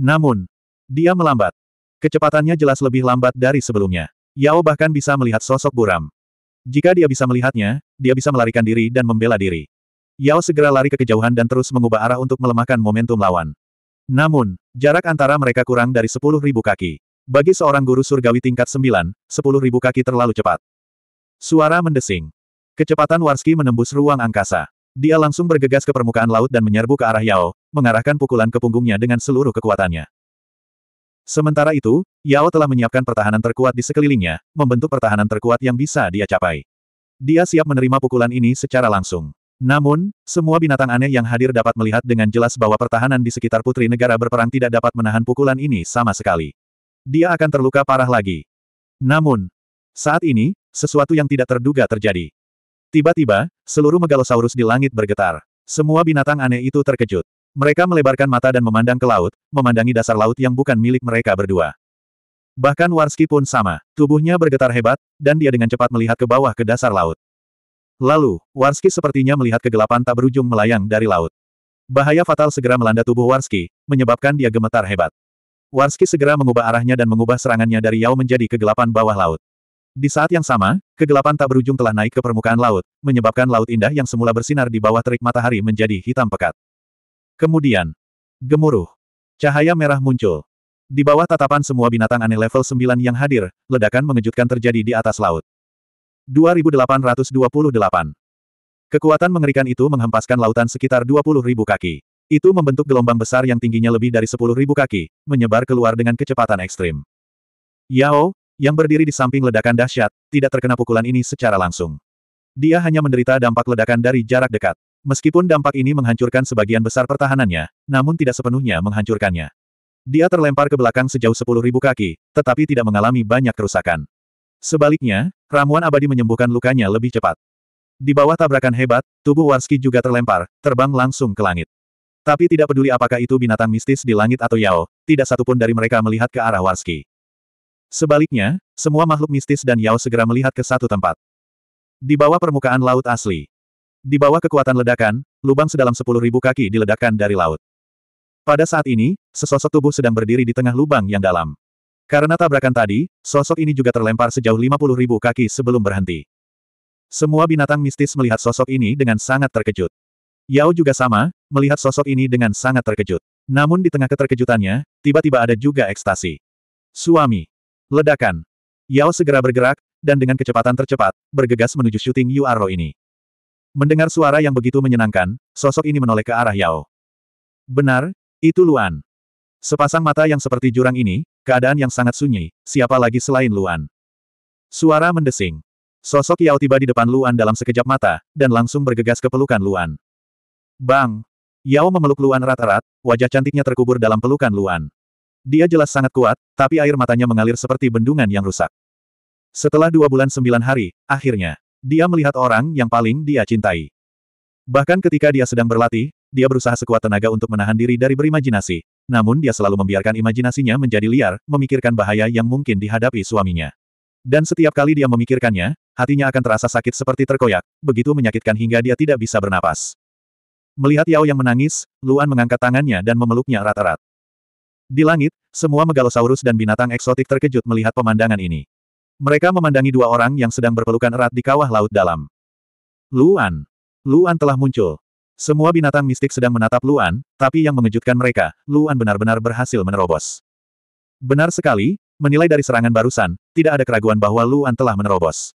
Namun, dia melambat. Kecepatannya jelas lebih lambat dari sebelumnya. Yao bahkan bisa melihat sosok buram. Jika dia bisa melihatnya, dia bisa melarikan diri dan membela diri. Yao segera lari ke kejauhan dan terus mengubah arah untuk melemahkan momentum lawan. Namun, jarak antara mereka kurang dari 10.000 kaki. Bagi seorang guru surgawi tingkat 9, 10.000 kaki terlalu cepat. Suara mendesing. Kecepatan Warski menembus ruang angkasa. Dia langsung bergegas ke permukaan laut dan menyerbu ke arah Yao, mengarahkan pukulan ke punggungnya dengan seluruh kekuatannya. Sementara itu, Yao telah menyiapkan pertahanan terkuat di sekelilingnya, membentuk pertahanan terkuat yang bisa dia capai. Dia siap menerima pukulan ini secara langsung. Namun, semua binatang aneh yang hadir dapat melihat dengan jelas bahwa pertahanan di sekitar putri negara berperang tidak dapat menahan pukulan ini sama sekali. Dia akan terluka parah lagi. Namun, saat ini, sesuatu yang tidak terduga terjadi. Tiba-tiba, seluruh megalosaurus di langit bergetar. Semua binatang aneh itu terkejut. Mereka melebarkan mata dan memandang ke laut, memandangi dasar laut yang bukan milik mereka berdua. Bahkan Warski pun sama. Tubuhnya bergetar hebat, dan dia dengan cepat melihat ke bawah ke dasar laut. Lalu, Warski sepertinya melihat kegelapan tak berujung melayang dari laut. Bahaya fatal segera melanda tubuh Warski, menyebabkan dia gemetar hebat. Warski segera mengubah arahnya dan mengubah serangannya dari Yao menjadi kegelapan bawah laut. Di saat yang sama, kegelapan tak berujung telah naik ke permukaan laut, menyebabkan laut indah yang semula bersinar di bawah terik matahari menjadi hitam pekat. Kemudian, gemuruh. Cahaya merah muncul. Di bawah tatapan semua binatang aneh level 9 yang hadir, ledakan mengejutkan terjadi di atas laut. 2828. Kekuatan mengerikan itu menghempaskan lautan sekitar 20.000 kaki. Itu membentuk gelombang besar yang tingginya lebih dari 10.000 kaki, menyebar keluar dengan kecepatan ekstrim. Yao, yang berdiri di samping ledakan dahsyat, tidak terkena pukulan ini secara langsung. Dia hanya menderita dampak ledakan dari jarak dekat. Meskipun dampak ini menghancurkan sebagian besar pertahanannya, namun tidak sepenuhnya menghancurkannya. Dia terlempar ke belakang sejauh 10.000 kaki, tetapi tidak mengalami banyak kerusakan. Sebaliknya, ramuan abadi menyembuhkan lukanya lebih cepat. Di bawah tabrakan hebat, tubuh Warski juga terlempar, terbang langsung ke langit. Tapi tidak peduli apakah itu binatang mistis di langit atau Yao, tidak satupun dari mereka melihat ke arah Warski. Sebaliknya, semua makhluk mistis dan Yao segera melihat ke satu tempat. Di bawah permukaan laut asli. Di bawah kekuatan ledakan, lubang sedalam sepuluh ribu kaki diledakkan dari laut. Pada saat ini, sesosok tubuh sedang berdiri di tengah lubang yang dalam. Karena tabrakan tadi, sosok ini juga terlempar sejauh lima puluh ribu kaki sebelum berhenti. Semua binatang mistis melihat sosok ini dengan sangat terkejut. Yao juga sama, melihat sosok ini dengan sangat terkejut. Namun di tengah keterkejutannya, tiba-tiba ada juga ekstasi. Suami. Ledakan. Yao segera bergerak, dan dengan kecepatan tercepat, bergegas menuju shooting Yu Arrow ini. Mendengar suara yang begitu menyenangkan, sosok ini menoleh ke arah Yao. Benar, itu Luan. Sepasang mata yang seperti jurang ini, keadaan yang sangat sunyi, siapa lagi selain Luan? Suara mendesing. Sosok Yao tiba di depan Luan dalam sekejap mata, dan langsung bergegas ke pelukan Luan. Bang! Yao memeluk Luan erat-erat, wajah cantiknya terkubur dalam pelukan Luan. Dia jelas sangat kuat, tapi air matanya mengalir seperti bendungan yang rusak. Setelah dua bulan sembilan hari, akhirnya, dia melihat orang yang paling dia cintai. Bahkan ketika dia sedang berlatih, dia berusaha sekuat tenaga untuk menahan diri dari berimajinasi, namun dia selalu membiarkan imajinasinya menjadi liar, memikirkan bahaya yang mungkin dihadapi suaminya. Dan setiap kali dia memikirkannya, hatinya akan terasa sakit seperti terkoyak, begitu menyakitkan hingga dia tidak bisa bernapas. Melihat Yao yang menangis, Luan mengangkat tangannya dan memeluknya erat-erat. Di langit, semua megalosaurus dan binatang eksotik terkejut melihat pemandangan ini. Mereka memandangi dua orang yang sedang berpelukan erat di kawah laut dalam. Luan. Luan telah muncul. Semua binatang mistik sedang menatap Luan, tapi yang mengejutkan mereka, Luan benar-benar berhasil menerobos. Benar sekali, Menilai dari serangan barusan, tidak ada keraguan bahwa Luan telah menerobos.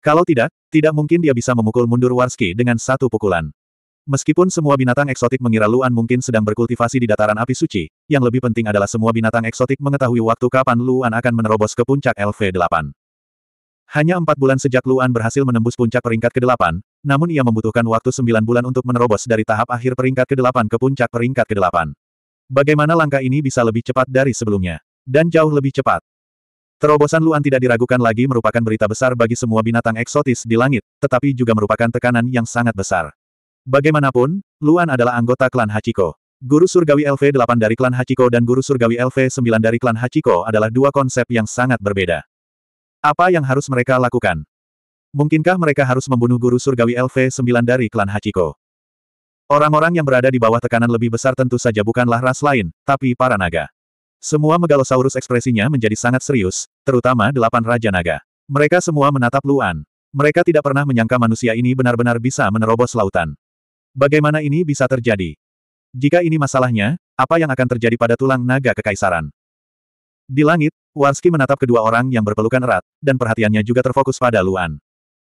Kalau tidak, tidak mungkin dia bisa memukul mundur Warski dengan satu pukulan. Meskipun semua binatang eksotik mengira Luan mungkin sedang berkultivasi di dataran api suci, yang lebih penting adalah semua binatang eksotik mengetahui waktu kapan Luan akan menerobos ke puncak LV8. Hanya empat bulan sejak Luan berhasil menembus puncak peringkat ke-8, namun ia membutuhkan waktu sembilan bulan untuk menerobos dari tahap akhir peringkat ke-8 ke puncak peringkat ke-8. Bagaimana langkah ini bisa lebih cepat dari sebelumnya? Dan jauh lebih cepat. Terobosan Luan tidak diragukan lagi merupakan berita besar bagi semua binatang eksotis di langit, tetapi juga merupakan tekanan yang sangat besar. Bagaimanapun, Luan adalah anggota klan Hachiko. Guru Surgawi LV8 dari klan Hachiko dan Guru Surgawi LV9 dari klan Hachiko adalah dua konsep yang sangat berbeda. Apa yang harus mereka lakukan? Mungkinkah mereka harus membunuh Guru Surgawi LV9 dari klan Hachiko? Orang-orang yang berada di bawah tekanan lebih besar tentu saja bukanlah ras lain, tapi para naga. Semua megalosaurus ekspresinya menjadi sangat serius, terutama delapan Raja Naga. Mereka semua menatap Luan. Mereka tidak pernah menyangka manusia ini benar-benar bisa menerobos lautan. Bagaimana ini bisa terjadi? Jika ini masalahnya, apa yang akan terjadi pada tulang naga kekaisaran? Di langit, Warski menatap kedua orang yang berpelukan erat, dan perhatiannya juga terfokus pada Luan.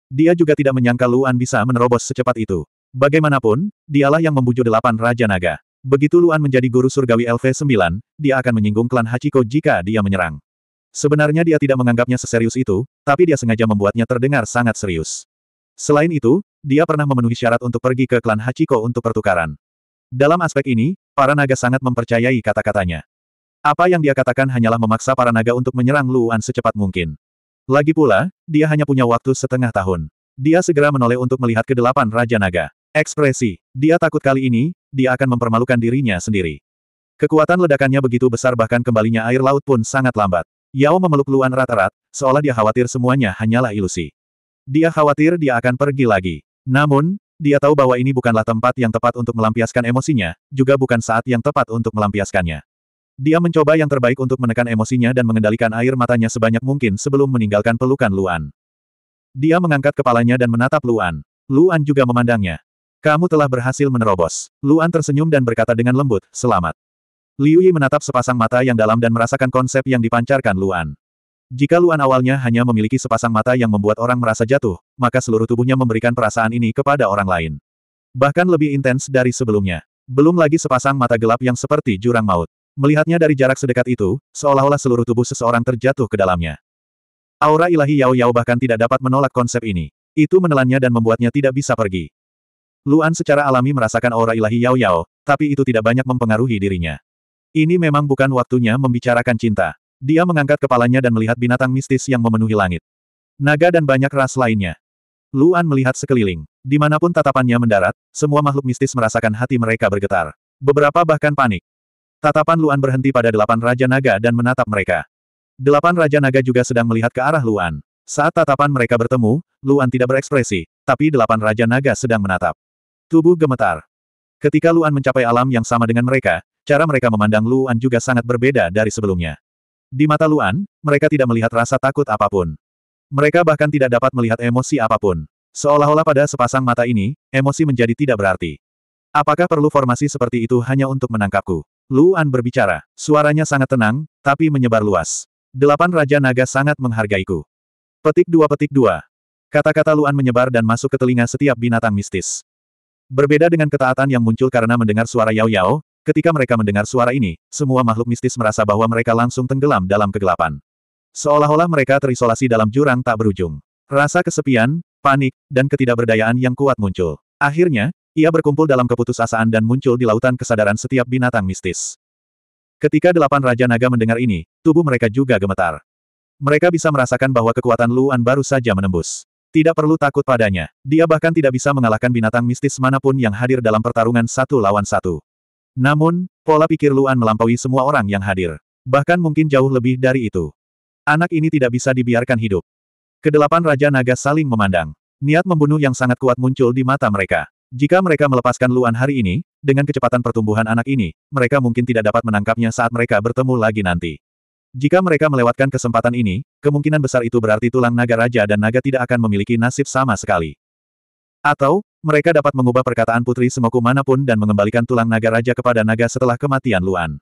Dia juga tidak menyangka Luan bisa menerobos secepat itu. Bagaimanapun, dialah yang membujuk delapan Raja Naga. Begitu Luan menjadi guru surgawi LV9, dia akan menyinggung klan Hachiko jika dia menyerang. Sebenarnya dia tidak menganggapnya seserius itu, tapi dia sengaja membuatnya terdengar sangat serius. Selain itu, dia pernah memenuhi syarat untuk pergi ke klan Hachiko untuk pertukaran. Dalam aspek ini, para naga sangat mempercayai kata-katanya. Apa yang dia katakan hanyalah memaksa para naga untuk menyerang Luan secepat mungkin. Lagi pula, dia hanya punya waktu setengah tahun. Dia segera menoleh untuk melihat ke delapan Raja Naga. Ekspresi. Dia takut kali ini, dia akan mempermalukan dirinya sendiri. Kekuatan ledakannya begitu besar bahkan kembalinya air laut pun sangat lambat. Yao memeluk Luan erat-erat, seolah dia khawatir semuanya hanyalah ilusi. Dia khawatir dia akan pergi lagi. Namun, dia tahu bahwa ini bukanlah tempat yang tepat untuk melampiaskan emosinya, juga bukan saat yang tepat untuk melampiaskannya. Dia mencoba yang terbaik untuk menekan emosinya dan mengendalikan air matanya sebanyak mungkin sebelum meninggalkan pelukan Luan. Dia mengangkat kepalanya dan menatap Luan. Luan juga memandangnya. Kamu telah berhasil menerobos. Luan tersenyum dan berkata dengan lembut, selamat. Liu Yi menatap sepasang mata yang dalam dan merasakan konsep yang dipancarkan Luan. Jika Luan awalnya hanya memiliki sepasang mata yang membuat orang merasa jatuh, maka seluruh tubuhnya memberikan perasaan ini kepada orang lain. Bahkan lebih intens dari sebelumnya. Belum lagi sepasang mata gelap yang seperti jurang maut. Melihatnya dari jarak sedekat itu, seolah-olah seluruh tubuh seseorang terjatuh ke dalamnya. Aura ilahi Yao Yao bahkan tidak dapat menolak konsep ini. Itu menelannya dan membuatnya tidak bisa pergi. Luan secara alami merasakan aura ilahi Yao Yao, tapi itu tidak banyak mempengaruhi dirinya. Ini memang bukan waktunya membicarakan cinta. Dia mengangkat kepalanya dan melihat binatang mistis yang memenuhi langit. Naga dan banyak ras lainnya. Luan melihat sekeliling. Di mana pun tatapannya mendarat, semua makhluk mistis merasakan hati mereka bergetar. Beberapa bahkan panik. Tatapan Luan berhenti pada delapan Raja Naga dan menatap mereka. Delapan Raja Naga juga sedang melihat ke arah Luan. Saat tatapan mereka bertemu, Luan tidak berekspresi, tapi delapan Raja Naga sedang menatap. Tubuh gemetar. Ketika Luan mencapai alam yang sama dengan mereka, cara mereka memandang Luan juga sangat berbeda dari sebelumnya. Di mata Luan, mereka tidak melihat rasa takut apa pun. Mereka bahkan tidak dapat melihat emosi apa pun. Seolah-olah pada sepasang mata ini, emosi menjadi tidak berarti. Apakah perlu formasi seperti itu hanya untuk menangkapku? Luan berbicara. Suaranya sangat tenang, tapi menyebar luas. Delapan Raja Naga sangat menghargaiku. Petik dua petik dua. Kata-kata Luan menyebar dan masuk ke telinga setiap binatang mistis. Berbeda dengan ketaatan yang muncul karena mendengar suara Yao Yao, ketika mereka mendengar suara ini, semua makhluk mistis merasa bahwa mereka langsung tenggelam dalam kegelapan. Seolah-olah mereka terisolasi dalam jurang tak berujung. Rasa kesepian, panik, dan ketidakberdayaan yang kuat muncul. Akhirnya, ia berkumpul dalam keputusasaan dan muncul di lautan kesadaran setiap binatang mistis. Ketika delapan Raja Naga mendengar ini, tubuh mereka juga gemetar. Mereka bisa merasakan bahwa kekuatan Luan baru saja menembus. Tidak perlu takut padanya. Dia bahkan tidak bisa mengalahkan binatang mistis mana pun yang hadir dalam pertarungan satu lawan satu. Namun, pola pikir Luan melampaui semua orang yang hadir. Bahkan mungkin jauh lebih dari itu. Anak ini tidak bisa dibiarkan hidup. Kedelapan Raja Naga saling memandang. Niat membunuh yang sangat kuat muncul di mata mereka. Jika mereka melepaskan Luan hari ini, dengan kecepatan pertumbuhan anak ini, mereka mungkin tidak dapat menangkapnya saat mereka bertemu lagi nanti. Jika mereka melewatkan kesempatan ini, kemungkinan besar itu berarti tulang naga raja dan naga tidak akan memiliki nasib sama sekali. Atau, mereka dapat mengubah perkataan putri semoku mana pun dan mengembalikan tulang naga raja kepada naga setelah kematian Luan.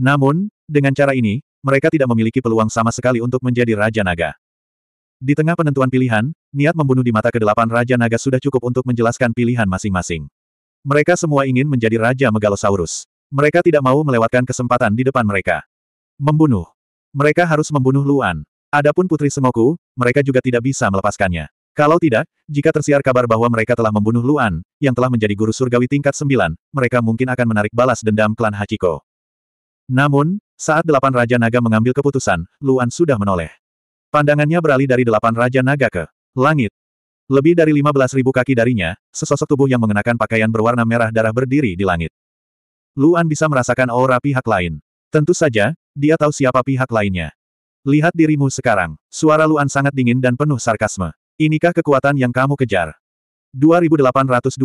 Namun, dengan cara ini, mereka tidak memiliki peluang sama sekali untuk menjadi Raja Naga. Di tengah penentuan pilihan, niat membunuh di mata kedelapan Raja Naga sudah cukup untuk menjelaskan pilihan masing-masing. Mereka semua ingin menjadi Raja Megalosaurus. Mereka tidak mau melewatkan kesempatan di depan mereka. Membunuh. Mereka harus membunuh Luan. Adapun Putri Semoku, mereka juga tidak bisa melepaskannya. Kalau tidak, jika tersiar kabar bahwa mereka telah membunuh Luan, yang telah menjadi guru surgawi tingkat sembilan, mereka mungkin akan menarik balas dendam klan Hachiko. Namun, saat delapan Raja Naga mengambil keputusan, Luan sudah menoleh. Pandangannya beralih dari delapan Raja Naga ke langit. Lebih dari lima belas ribu kaki darinya, sesosok tubuh yang mengenakan pakaian berwarna merah darah berdiri di langit. Luan bisa merasakan aura pihak lain. Tentu saja, dia tahu siapa pihak lainnya. Lihat dirimu sekarang. Suara Luan sangat dingin dan penuh sarkasme. Inikah kekuatan yang kamu kejar? 2829.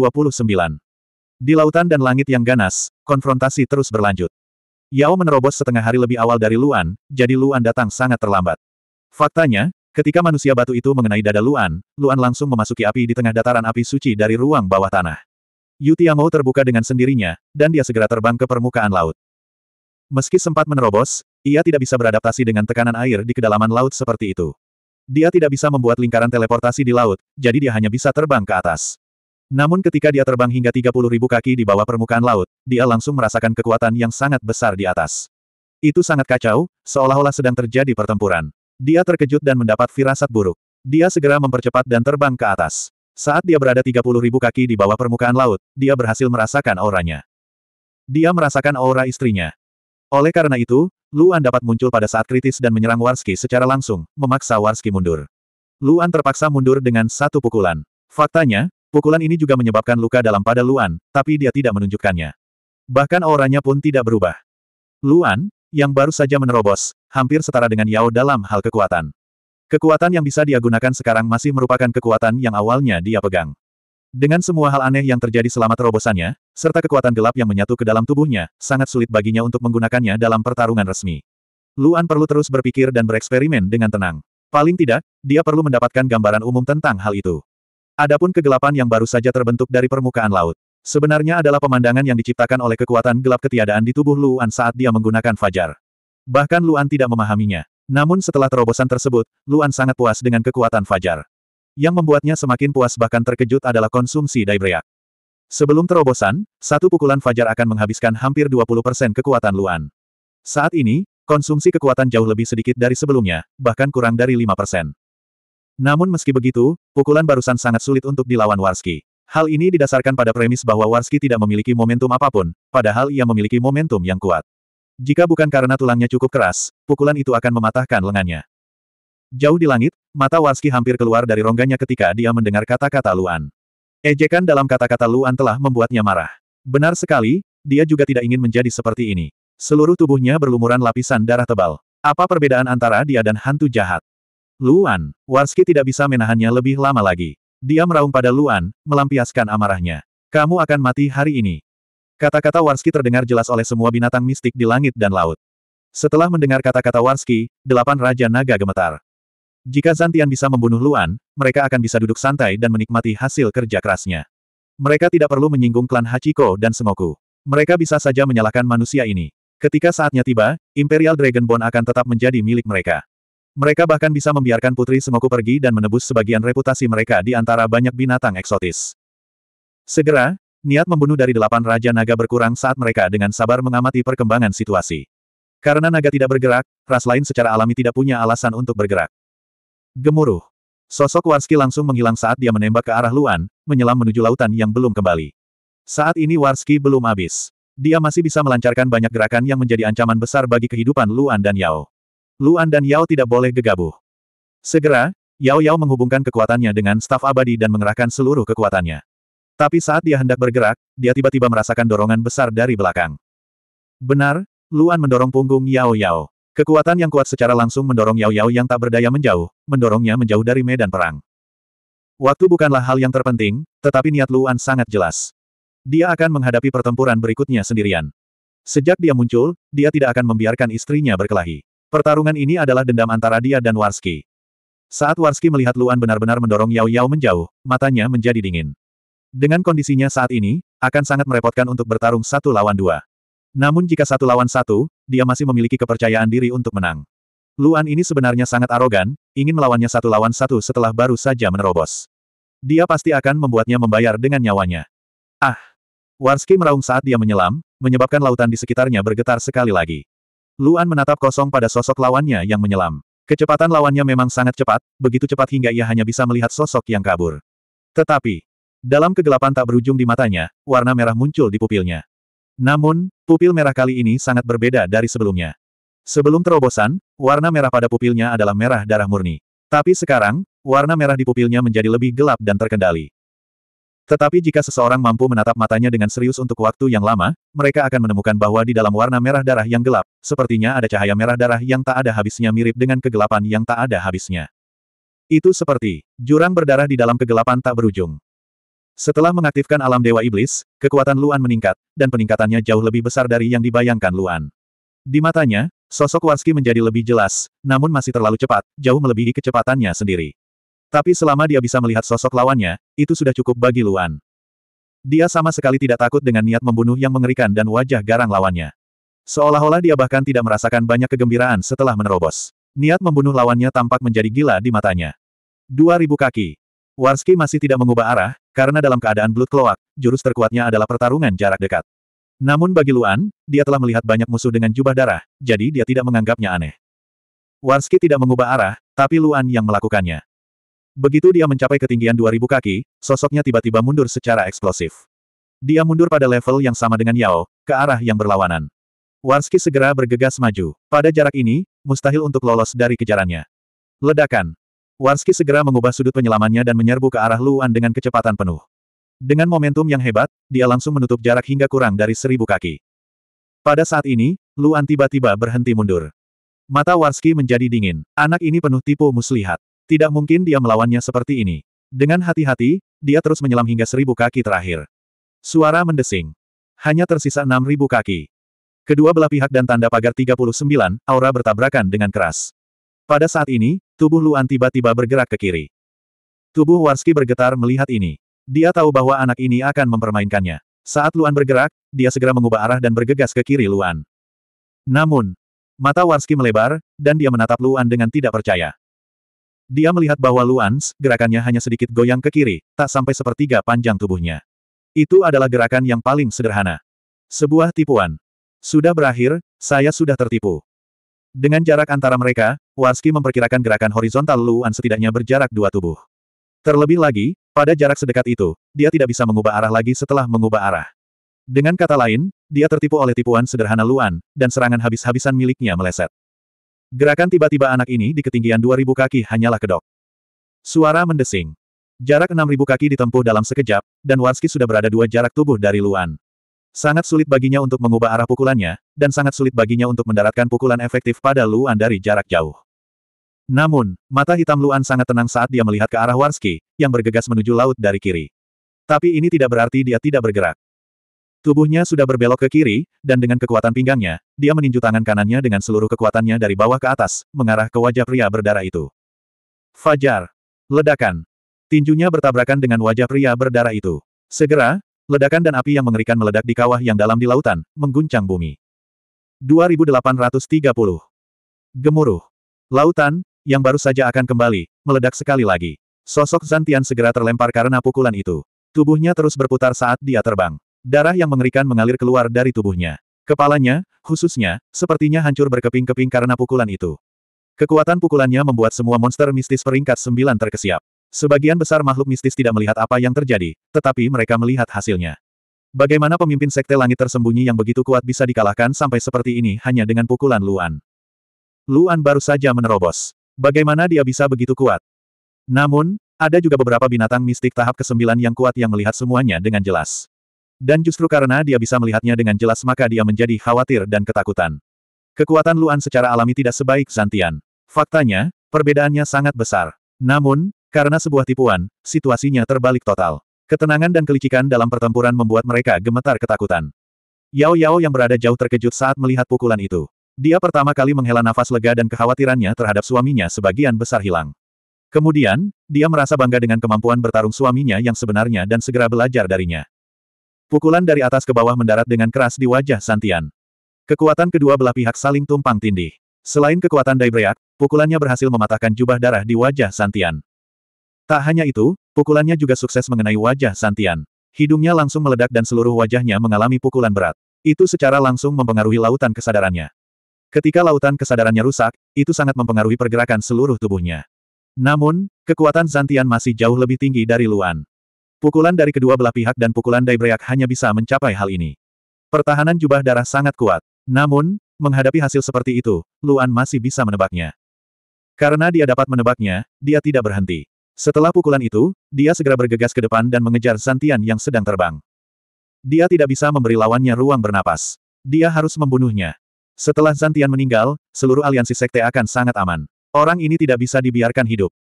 Di lautan dan langit yang ganas, konfrontasi terus berlanjut. Yao menerobos setengah hari lebih awal dari Luan, jadi Luan datang sangat terlambat. Faktanya, ketika manusia batu itu mengenai dada Luan, Luan langsung memasuki api di tengah dataran api suci dari ruang bawah tanah. Yu Tiangou terbuka dengan sendirinya, dan dia segera terbang ke permukaan laut. Meski sempat menerobos, ia tidak bisa beradaptasi dengan tekanan air di kedalaman laut seperti itu. Dia tidak bisa membuat lingkaran teleportasi di laut, jadi dia hanya bisa terbang ke atas. Namun ketika dia terbang hingga 30 ribu kaki di bawah permukaan laut, dia langsung merasakan kekuatan yang sangat besar di atas. Itu sangat kacau, seolah-olah sedang terjadi pertempuran. Dia terkejut dan mendapat firasat buruk. Dia segera mempercepat dan terbang ke atas. Saat dia berada 30 ribu kaki di bawah permukaan laut, dia berhasil merasakan auranya. Dia merasakan aura istrinya. Oleh karena itu, Luan dapat muncul pada saat kritis dan menyerang Warski secara langsung, memaksa Warski mundur. Luan terpaksa mundur dengan satu pukulan. Faktanya, pukulan ini juga menyebabkan luka dalam pada Luan, tapi dia tidak menunjukkannya. Bahkan auranya pun tidak berubah. Luan, yang baru saja menerobos, hampir setara dengan Yao dalam hal kekuatan. Kekuatan yang bisa dia gunakan sekarang masih merupakan kekuatan yang awalnya dia pegang. Dengan semua hal aneh yang terjadi selama terobosannya, serta kekuatan gelap yang menyatu ke dalam tubuhnya, sangat sulit baginya untuk menggunakannya dalam pertarungan resmi. Luan perlu terus berpikir dan bereksperimen dengan tenang. Paling tidak, dia perlu mendapatkan gambaran umum tentang hal itu. Adapun kegelapan yang baru saja terbentuk dari permukaan laut. Sebenarnya adalah pemandangan yang diciptakan oleh kekuatan gelap ketiadaan di tubuh Luan saat dia menggunakan fajar. Bahkan Luan tidak memahaminya. Namun setelah terobosan tersebut, Luan sangat puas dengan kekuatan fajar. Yang membuatnya semakin puas bahkan terkejut adalah konsumsi Daibreak. Sebelum terobosan, satu pukulan fajar akan menghabiskan hampir 20% kekuatan Luan. Saat ini, konsumsi kekuatan jauh lebih sedikit dari sebelumnya, bahkan kurang dari 5%. Namun meski begitu, pukulan barusan sangat sulit untuk dilawan Warski. Hal ini didasarkan pada premis bahwa Warski tidak memiliki momentum apa pun, padahal ia memiliki momentum yang kuat. Jika bukan karena tulangnya cukup keras, pukulan itu akan mematahkan lengannya. Jauh di langit, mata Warski hampir keluar dari rongganya ketika dia mendengar kata-kata Luan. Ejekan dalam kata-kata Luan telah membuatnya marah. Benar sekali, dia juga tidak ingin menjadi seperti ini. Seluruh tubuhnya berlumuran lapisan darah tebal. Apa perbedaan antara dia dan hantu jahat? Luan, Warski tidak bisa menahannya lebih lama lagi. Dia meraung pada Luan, melampiaskan amarahnya. Kamu akan mati hari ini. Kata-kata Warski terdengar jelas oleh semua binatang mistik di langit dan laut. Setelah mendengar kata-kata Warski, delapan Raja Naga gemetar. Jika Zantian bisa membunuh Luan, mereka akan bisa duduk santai dan menikmati hasil kerja kerasnya. Mereka tidak perlu menyinggung klan Hachiko dan Sengoku. Mereka bisa saja menyalahkan manusia ini. Ketika saatnya tiba, Imperial Dragon Bone akan tetap menjadi milik mereka. Mereka bahkan bisa membiarkan Putri Sengoku pergi dan menebus sebagian reputasi mereka di antara banyak binatang eksotis. Segera, niat membunuh dari delapan Raja Naga berkurang saat mereka dengan sabar mengamati perkembangan situasi. Karena naga tidak bergerak, ras lain secara alami tidak punya alasan untuk bergerak. Gemuruh. Sosok Warski langsung menghilang saat dia menembak ke arah Luan, menyelam menuju lautan yang belum kembali. Saat ini Warski belum habis. Dia masih bisa melancarkan banyak gerakan yang menjadi ancaman besar bagi kehidupan Luan dan Yao. Luan dan Yao tidak boleh gegabah. Segera, Yao Yao menghubungkan kekuatannya dengan staf abadi dan mengerahkan seluruh kekuatannya. Tapi saat dia hendak bergerak, dia tiba-tiba merasakan dorongan besar dari belakang. Benar, Luan mendorong punggung Yao Yao. Kekuatan yang kuat secara langsung mendorong Yao Yao yang tak berdaya menjauh, mendorongnya menjauh dari medan perang. Waktu bukanlah hal yang terpenting, tetapi niat Luan sangat jelas. Dia akan menghadapi pertempuran berikutnya sendirian. Sejak dia muncul, dia tidak akan membiarkan istrinya berkelahi. Pertarungan ini adalah dendam antara dia dan Warski. Saat Warski melihat Luan benar-benar mendorong Yao Yao menjauh, matanya menjadi dingin. Dengan kondisinya saat ini, akan sangat merepotkan untuk bertarung satu lawan dua. Namun jika satu lawan satu, dia masih memiliki kepercayaan diri untuk menang. Luan ini sebenarnya sangat arogan, ingin melawannya satu lawan satu setelah baru saja menerobos. Dia pasti akan membuatnya membayar dengan nyawanya. Ah! Warski meraung saat dia menyelam, menyebabkan lautan di sekitarnya bergetar sekali lagi. Luan menatap kosong pada sosok lawannya yang menyelam. Kecepatan lawannya memang sangat cepat, begitu cepat hingga ia hanya bisa melihat sosok yang kabur. Tetapi, dalam kegelapan tak berujung di matanya, warna merah muncul di pupilnya. Namun, pupil merah kali ini sangat berbeda dari sebelumnya. Sebelum terobosan, warna merah pada pupilnya adalah merah darah murni. Tapi sekarang, warna merah di pupilnya menjadi lebih gelap dan terkendali. Tetapi jika seseorang mampu menatap matanya dengan serius untuk waktu yang lama, mereka akan menemukan bahwa di dalam warna merah darah yang gelap, sepertinya ada cahaya merah darah yang tak ada habisnya mirip dengan kegelapan yang tak ada habisnya. Itu seperti jurang berdarah di dalam kegelapan tak berujung. Setelah mengaktifkan alam Dewa Iblis, kekuatan Luan meningkat, dan peningkatannya jauh lebih besar dari yang dibayangkan Luan. Di matanya, sosok Warski menjadi lebih jelas, namun masih terlalu cepat, jauh melebihi kecepatannya sendiri. Tapi selama dia bisa melihat sosok lawannya, itu sudah cukup bagi Luan. Dia sama sekali tidak takut dengan niat membunuh yang mengerikan dan wajah garang lawannya. Seolah-olah dia bahkan tidak merasakan banyak kegembiraan setelah menerobos. Niat membunuh lawannya tampak menjadi gila di matanya. Dua ribu kaki. Warski masih tidak mengubah arah, karena dalam keadaan Blood Cloak, jurus terkuatnya adalah pertarungan jarak dekat. Namun bagi Luan, dia telah melihat banyak musuh dengan jubah darah, jadi dia tidak menganggapnya aneh. Warski tidak mengubah arah, tapi Luan yang melakukannya. Begitu dia mencapai ketinggian 2000 kaki, sosoknya tiba-tiba mundur secara eksplosif. Dia mundur pada level yang sama dengan Yao, ke arah yang berlawanan. Warski segera bergegas maju. Pada jarak ini, mustahil untuk lolos dari kejarannya. Ledakan. Warski segera mengubah sudut penyelamannya dan menyerbu ke arah Luan dengan kecepatan penuh. Dengan momentum yang hebat, dia langsung menutup jarak hingga kurang dari seribu kaki. Pada saat ini, Luan tiba-tiba berhenti mundur. Mata Warski menjadi dingin. Anak ini penuh tipu muslihat. Tidak mungkin dia melawannya seperti ini. Dengan hati-hati, dia terus menyelam hingga seribu kaki terakhir. Suara mendesing. Hanya tersisa enam ribu kaki. Kedua belah pihak dan tanda pagar 39, aura bertabrakan dengan keras. Pada saat ini, Tubuh Luan tiba-tiba bergerak ke kiri. Tubuh Warski bergetar melihat ini. Dia tahu bahwa anak ini akan mempermainkannya. Saat Luan bergerak, dia segera mengubah arah dan bergegas ke kiri Luan. Namun, mata Warski melebar, dan dia menatap Luan dengan tidak percaya. Dia melihat bahwa Luan, gerakannya hanya sedikit goyang ke kiri, tak sampai sepertiga panjang tubuhnya. Itu adalah gerakan yang paling sederhana. Sebuah tipuan. Sudah berakhir, saya sudah tertipu. Dengan jarak antara mereka, Warski memperkirakan gerakan horizontal Luan setidaknya berjarak dua tubuh. Terlebih lagi, pada jarak sedekat itu, dia tidak bisa mengubah arah lagi setelah mengubah arah. Dengan kata lain, dia tertipu oleh tipuan sederhana Luan, dan serangan habis-habisan miliknya meleset. Gerakan tiba-tiba anak ini di ketinggian 2000 kaki hanyalah kedok. Suara mendesing. Jarak 6.000 kaki ditempuh dalam sekejap, dan Warski sudah berada dua jarak tubuh dari Luan. Sangat sulit baginya untuk mengubah arah pukulannya, dan sangat sulit baginya untuk mendaratkan pukulan efektif pada Luan dari jarak jauh. Namun, mata hitam Luan sangat tenang saat dia melihat ke arah Warski, yang bergegas menuju laut dari kiri. Tapi ini tidak berarti dia tidak bergerak. Tubuhnya sudah berbelok ke kiri, dan dengan kekuatan pinggangnya, dia meninju tangan kanannya dengan seluruh kekuatannya dari bawah ke atas, mengarah ke wajah pria berdarah itu. Fajar. Ledakan. Tinjunya bertabrakan dengan wajah pria berdarah itu. Segera, ledakan dan api yang mengerikan meledak di kawah yang dalam di lautan, mengguncang bumi. 2830. Gemuruh. Lautan, yang baru saja akan kembali, meledak sekali lagi. Sosok Zantian segera terlempar karena pukulan itu. Tubuhnya terus berputar saat dia terbang. Darah yang mengerikan mengalir keluar dari tubuhnya. Kepalanya, khususnya, sepertinya hancur berkeping-keping karena pukulan itu. Kekuatan pukulannya membuat semua monster mistis peringkat sembilan terkesiap. Sebagian besar makhluk mistis tidak melihat apa yang terjadi, tetapi mereka melihat hasilnya. Bagaimana pemimpin sekte langit tersembunyi yang begitu kuat bisa dikalahkan sampai seperti ini hanya dengan pukulan Luan? Luan baru saja menerobos. Bagaimana dia bisa begitu kuat? Namun, ada juga beberapa binatang mistik tahap ke-9 yang kuat yang melihat semuanya dengan jelas. Dan justru karena dia bisa melihatnya dengan jelas maka dia menjadi khawatir dan ketakutan. Kekuatan Luan secara alami tidak sebaik Zantian. Faktanya, perbedaannya sangat besar. Namun, karena sebuah tipuan, situasinya terbalik total. Ketenangan dan kelicikan dalam pertempuran membuat mereka gemetar ketakutan. Yao Yao yang berada jauh terkejut saat melihat pukulan itu. Dia pertama kali menghela nafas lega dan kekhawatirannya terhadap suaminya sebagian besar hilang. Kemudian, dia merasa bangga dengan kemampuan bertarung suaminya yang sebenarnya dan segera belajar darinya. Pukulan dari atas ke bawah mendarat dengan keras di wajah Santian. Kekuatan kedua belah pihak saling tumpang tindih. Selain kekuatan Daibreak, pukulannya berhasil mematahkan jubah darah di wajah Santian. Tak hanya itu, pukulannya juga sukses mengenai wajah Santian. Hidungnya langsung meledak dan seluruh wajahnya mengalami pukulan berat. Itu secara langsung mempengaruhi lautan kesadarannya. Ketika lautan kesadarannya rusak, itu sangat mempengaruhi pergerakan seluruh tubuhnya. Namun, kekuatan Santian masih jauh lebih tinggi dari Luan. Pukulan dari kedua belah pihak dan pukulan Daibreak hanya bisa mencapai hal ini. Pertahanan jubah darah sangat kuat. Namun, menghadapi hasil seperti itu, Luan masih bisa menebaknya. Karena dia dapat menebaknya, dia tidak berhenti. Setelah pukulan itu, dia segera bergegas ke depan dan mengejar Zantian yang sedang terbang. Dia tidak bisa memberi lawannya ruang bernapas. Dia harus membunuhnya. Setelah Zantian meninggal, seluruh aliansi sekte akan sangat aman. Orang ini tidak bisa dibiarkan hidup.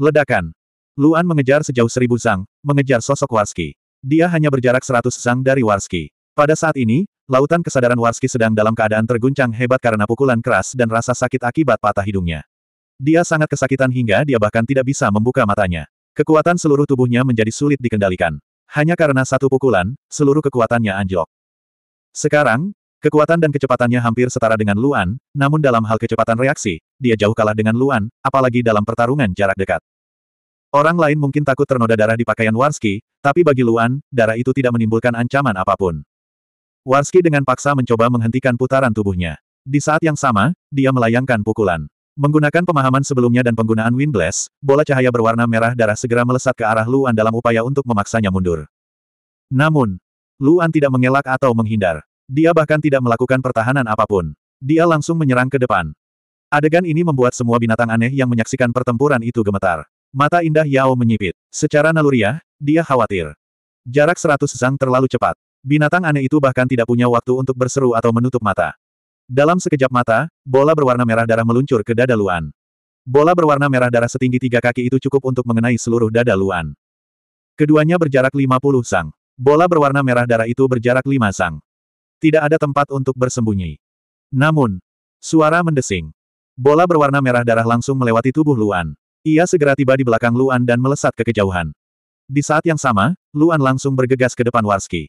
Ledakan. Luan mengejar sejauh seribu zang, mengejar sosok Warski. Dia hanya berjarak seratus zang dari Warski. Pada saat ini, lautan kesadaran Warski sedang dalam keadaan terguncang hebat karena pukulan keras dan rasa sakit akibat patah hidungnya. Dia sangat kesakitan hingga dia bahkan tidak bisa membuka matanya. Kekuatan seluruh tubuhnya menjadi sulit dikendalikan. Hanya karena satu pukulan, seluruh kekuatannya anjlok. Sekarang, kekuatan dan kecepatannya hampir setara dengan Luan, namun dalam hal kecepatan reaksi, dia jauh kalah dengan Luan, apalagi dalam pertarungan jarak dekat. Orang lain mungkin takut ternoda darah di pakaian Warski, tapi bagi Luan, darah itu tidak menimbulkan ancaman apa pun. Warski dengan paksa mencoba menghentikan putaran tubuhnya. Di saat yang sama, dia melayangkan pukulan. Menggunakan pemahaman sebelumnya dan penggunaan Wind bola cahaya berwarna merah darah segera melesat ke arah Luan dalam upaya untuk memaksanya mundur. Namun, Luan tidak mengelak atau menghindar. Dia bahkan tidak melakukan pertahanan apa pun. Dia langsung menyerang ke depan. Adegan ini membuat semua binatang aneh yang menyaksikan pertempuran itu gemetar. Mata indah Yao menyipit. Secara naluriah, dia khawatir. Jarak seratus zang terlalu cepat. Binatang aneh itu bahkan tidak punya waktu untuk berseru atau menutup mata. Dalam sekejap mata, bola berwarna merah darah meluncur ke dada Luan. Bola berwarna merah darah setinggi tiga kaki itu cukup untuk mengenai seluruh dada Luan. Keduanya berjarak 50 sang. Bola berwarna merah darah itu berjarak 5 sang. Tidak ada tempat untuk bersembunyi. Namun, suara mendesing. Bola berwarna merah darah langsung melewati tubuh Luan. Ia segera tiba di belakang Luan dan melesat ke kejauhan. Di saat yang sama, Luan langsung bergegas ke depan Warski.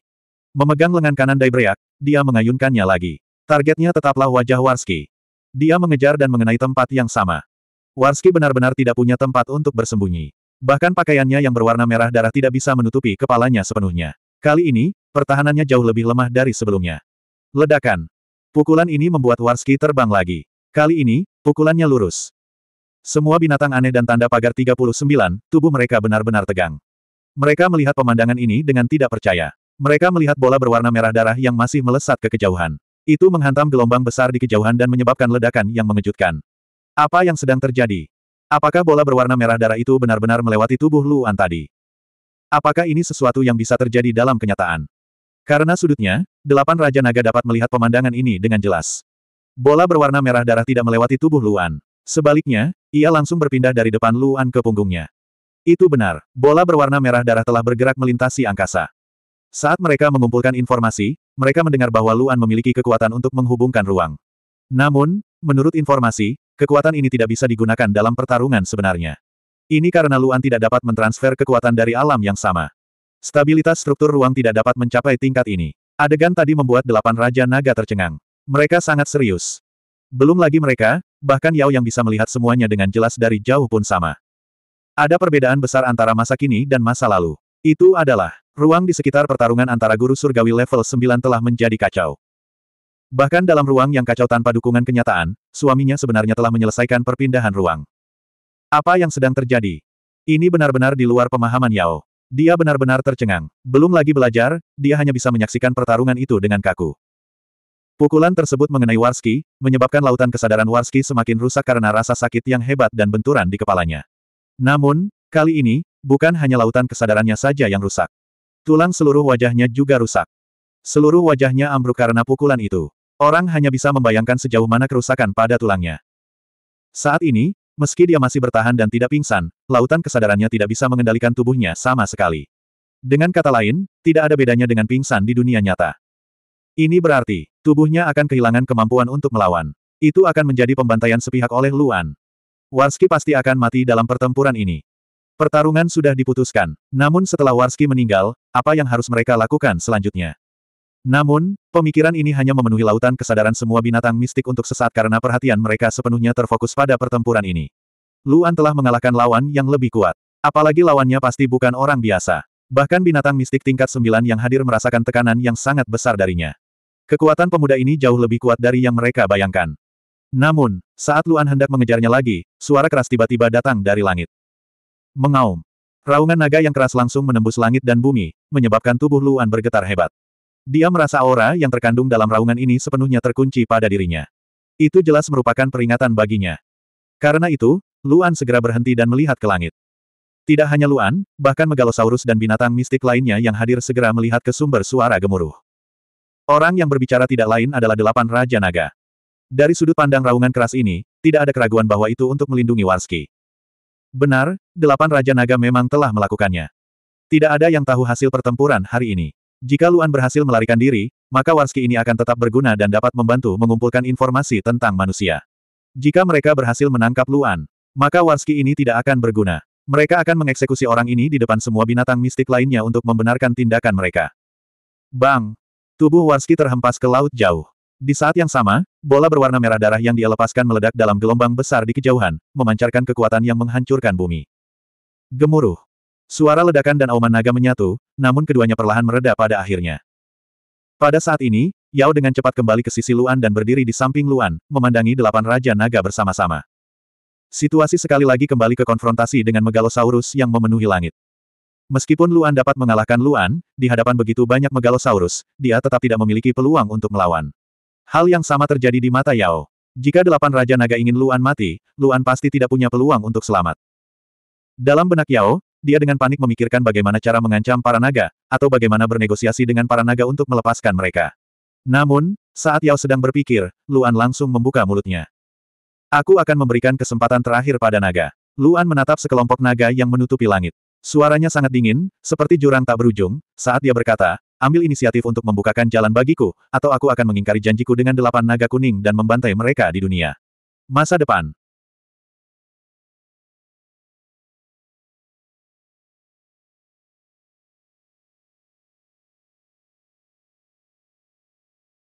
Memegang lengan kanan Daibreak, dia mengayunkannya lagi. Targetnya tetaplah wajah Warski. Dia mengejar dan mengenai tempat yang sama. Warski benar-benar tidak punya tempat untuk bersembunyi. Bahkan pakaiannya yang berwarna merah darah tidak bisa menutupi kepalanya sepenuhnya. Kali ini, pertahanannya jauh lebih lemah dari sebelumnya. Ledakan. Pukulan ini membuat Warski terbang lagi. Kali ini, pukulannya lurus. Semua binatang aneh dan tanda pagar 39, tubuh mereka benar-benar tegang. Mereka melihat pemandangan ini dengan tidak percaya. Mereka melihat bola berwarna merah darah yang masih melesat ke kejauhan. Itu menghantam gelombang besar di kejauhan dan menyebabkan ledakan yang mengejutkan. Apa yang sedang terjadi? Apakah bola berwarna merah darah itu benar-benar melewati tubuh Luan tadi? Apakah ini sesuatu yang bisa terjadi dalam kenyataan? Karena sudutnya, delapan Raja Naga dapat melihat pemandangan ini dengan jelas. Bola berwarna merah darah tidak melewati tubuh Luan. Sebaliknya, ia langsung berpindah dari depan Luan ke punggungnya. Itu benar, bola berwarna merah darah telah bergerak melintasi angkasa. Saat mereka mengumpulkan informasi, mereka mendengar bahwa Luan memiliki kekuatan untuk menghubungkan ruang. Namun, menurut informasi, kekuatan ini tidak bisa digunakan dalam pertarungan sebenarnya. Ini karena Luan tidak dapat mentransfer kekuatan dari alam yang sama. Stabilitas struktur ruang tidak dapat mencapai tingkat ini. Adegan tadi membuat delapan Raja Naga tercengang. Mereka sangat serius. Belum lagi mereka, bahkan Yao yang bisa melihat semuanya dengan jelas dari jauh pun sama. Ada perbedaan besar antara masa kini dan masa lalu. Itu adalah, ruang di sekitar pertarungan antara guru surgawi level 9 telah menjadi kacau. Bahkan dalam ruang yang kacau tanpa dukungan kenyataan, suaminya sebenarnya telah menyelesaikan perpindahan ruang. Apa yang sedang terjadi? Ini benar-benar di luar pemahaman Yao. Dia benar-benar tercengang. Belum lagi belajar, dia hanya bisa menyaksikan pertarungan itu dengan kaku. Pukulan tersebut mengenai Warski, menyebabkan lautan kesadaran Warski semakin rusak karena rasa sakit yang hebat dan benturan di kepalanya. Namun, kali ini, bukan hanya lautan kesadarannya saja yang rusak. Tulang seluruh wajahnya juga rusak. Seluruh wajahnya ambruk karena pukulan itu. Orang hanya bisa membayangkan sejauh mana kerusakan pada tulangnya. Saat ini, Meski dia masih bertahan dan tidak pingsan, lautan kesadarannya tidak bisa mengendalikan tubuhnya sama sekali. Dengan kata lain, tidak ada bedanya dengan pingsan di dunia nyata. Ini berarti, tubuhnya akan kehilangan kemampuan untuk melawan. Itu akan menjadi pembantaian sepihak oleh Luan. Warski pasti akan mati dalam pertempuran ini. Pertarungan sudah diputuskan, namun setelah Warski meninggal, apa yang harus mereka lakukan selanjutnya? Namun, pemikiran ini hanya memenuhi lautan kesadaran semua binatang mistik untuk sesaat karena perhatian mereka sepenuhnya terfokus pada pertempuran ini. Luan telah mengalahkan lawan yang lebih kuat. Apalagi lawannya pasti bukan orang biasa. Bahkan binatang mistik tingkat sembilan yang hadir merasakan tekanan yang sangat besar darinya. Kekuatan pemuda ini jauh lebih kuat dari yang mereka bayangkan. Namun, saat Luan hendak mengejarnya lagi, suara keras tiba-tiba datang dari langit. Mengaum. Raungan naga yang keras langsung menembus langit dan bumi, menyebabkan tubuh Luan bergetar hebat. Dia merasa aura yang terkandung dalam raungan ini sepenuhnya terkunci pada dirinya. Itu jelas merupakan peringatan baginya. Karena itu, Luan segera berhenti dan melihat ke langit. Tidak hanya Luan, bahkan Megalosaurus dan binatang mistik lainnya yang hadir segera melihat ke sumber suara gemuruh. Orang yang berbicara tidak lain adalah delapan Raja Naga. Dari sudut pandang raungan keras ini, tidak ada keraguan bahwa itu untuk melindungi Warski. Benar, delapan Raja Naga memang telah melakukannya. Tidak ada yang tahu hasil pertempuran hari ini. Jika Luan berhasil melarikan diri, maka Warski ini akan tetap berguna dan dapat membantu mengumpulkan informasi tentang manusia. Jika mereka berhasil menangkap Luan, maka Warski ini tidak akan berguna. Mereka akan mengeksekusi orang ini di depan semua binatang mistik lainnya untuk membenarkan tindakan mereka. Bang! Tubuh Warski terhempas ke laut jauh. Di saat yang sama, bola berwarna merah darah yang dia lepaskan meledak dalam gelombang besar di kejauhan, memancarkan kekuatan yang menghancurkan bumi. Gemuruh. Suara ledakan dan auman naga menyatu, namun keduanya perlahan mereda pada akhirnya. Pada saat ini, Yao dengan cepat kembali ke sisi Luan dan berdiri di samping Luan, memandangi delapan Raja Naga bersama-sama. Situasi sekali lagi kembali ke konfrontasi dengan Megalosaurus yang memenuhi langit. Meskipun Luan dapat mengalahkan Luan, di hadapan begitu banyak Megalosaurus, dia tetap tidak memiliki peluang untuk melawan. Hal yang sama terjadi di mata Yao. Jika delapan Raja Naga ingin Luan mati, Luan pasti tidak punya peluang untuk selamat. Dalam benak Yao, dia dengan panik memikirkan bagaimana cara mengancam para naga, atau bagaimana bernegosiasi dengan para naga untuk melepaskan mereka. Namun, saat Yao sedang berpikir, Luan langsung membuka mulutnya. Aku akan memberikan kesempatan terakhir pada naga. Luan menatap sekelompok naga yang menutupi langit. Suaranya sangat dingin, seperti jurang tak berujung, saat dia berkata, ambil inisiatif untuk membukakan jalan bagiku, atau aku akan mengingkari janjiku dengan delapan naga kuning dan membantai mereka di dunia. Masa depan.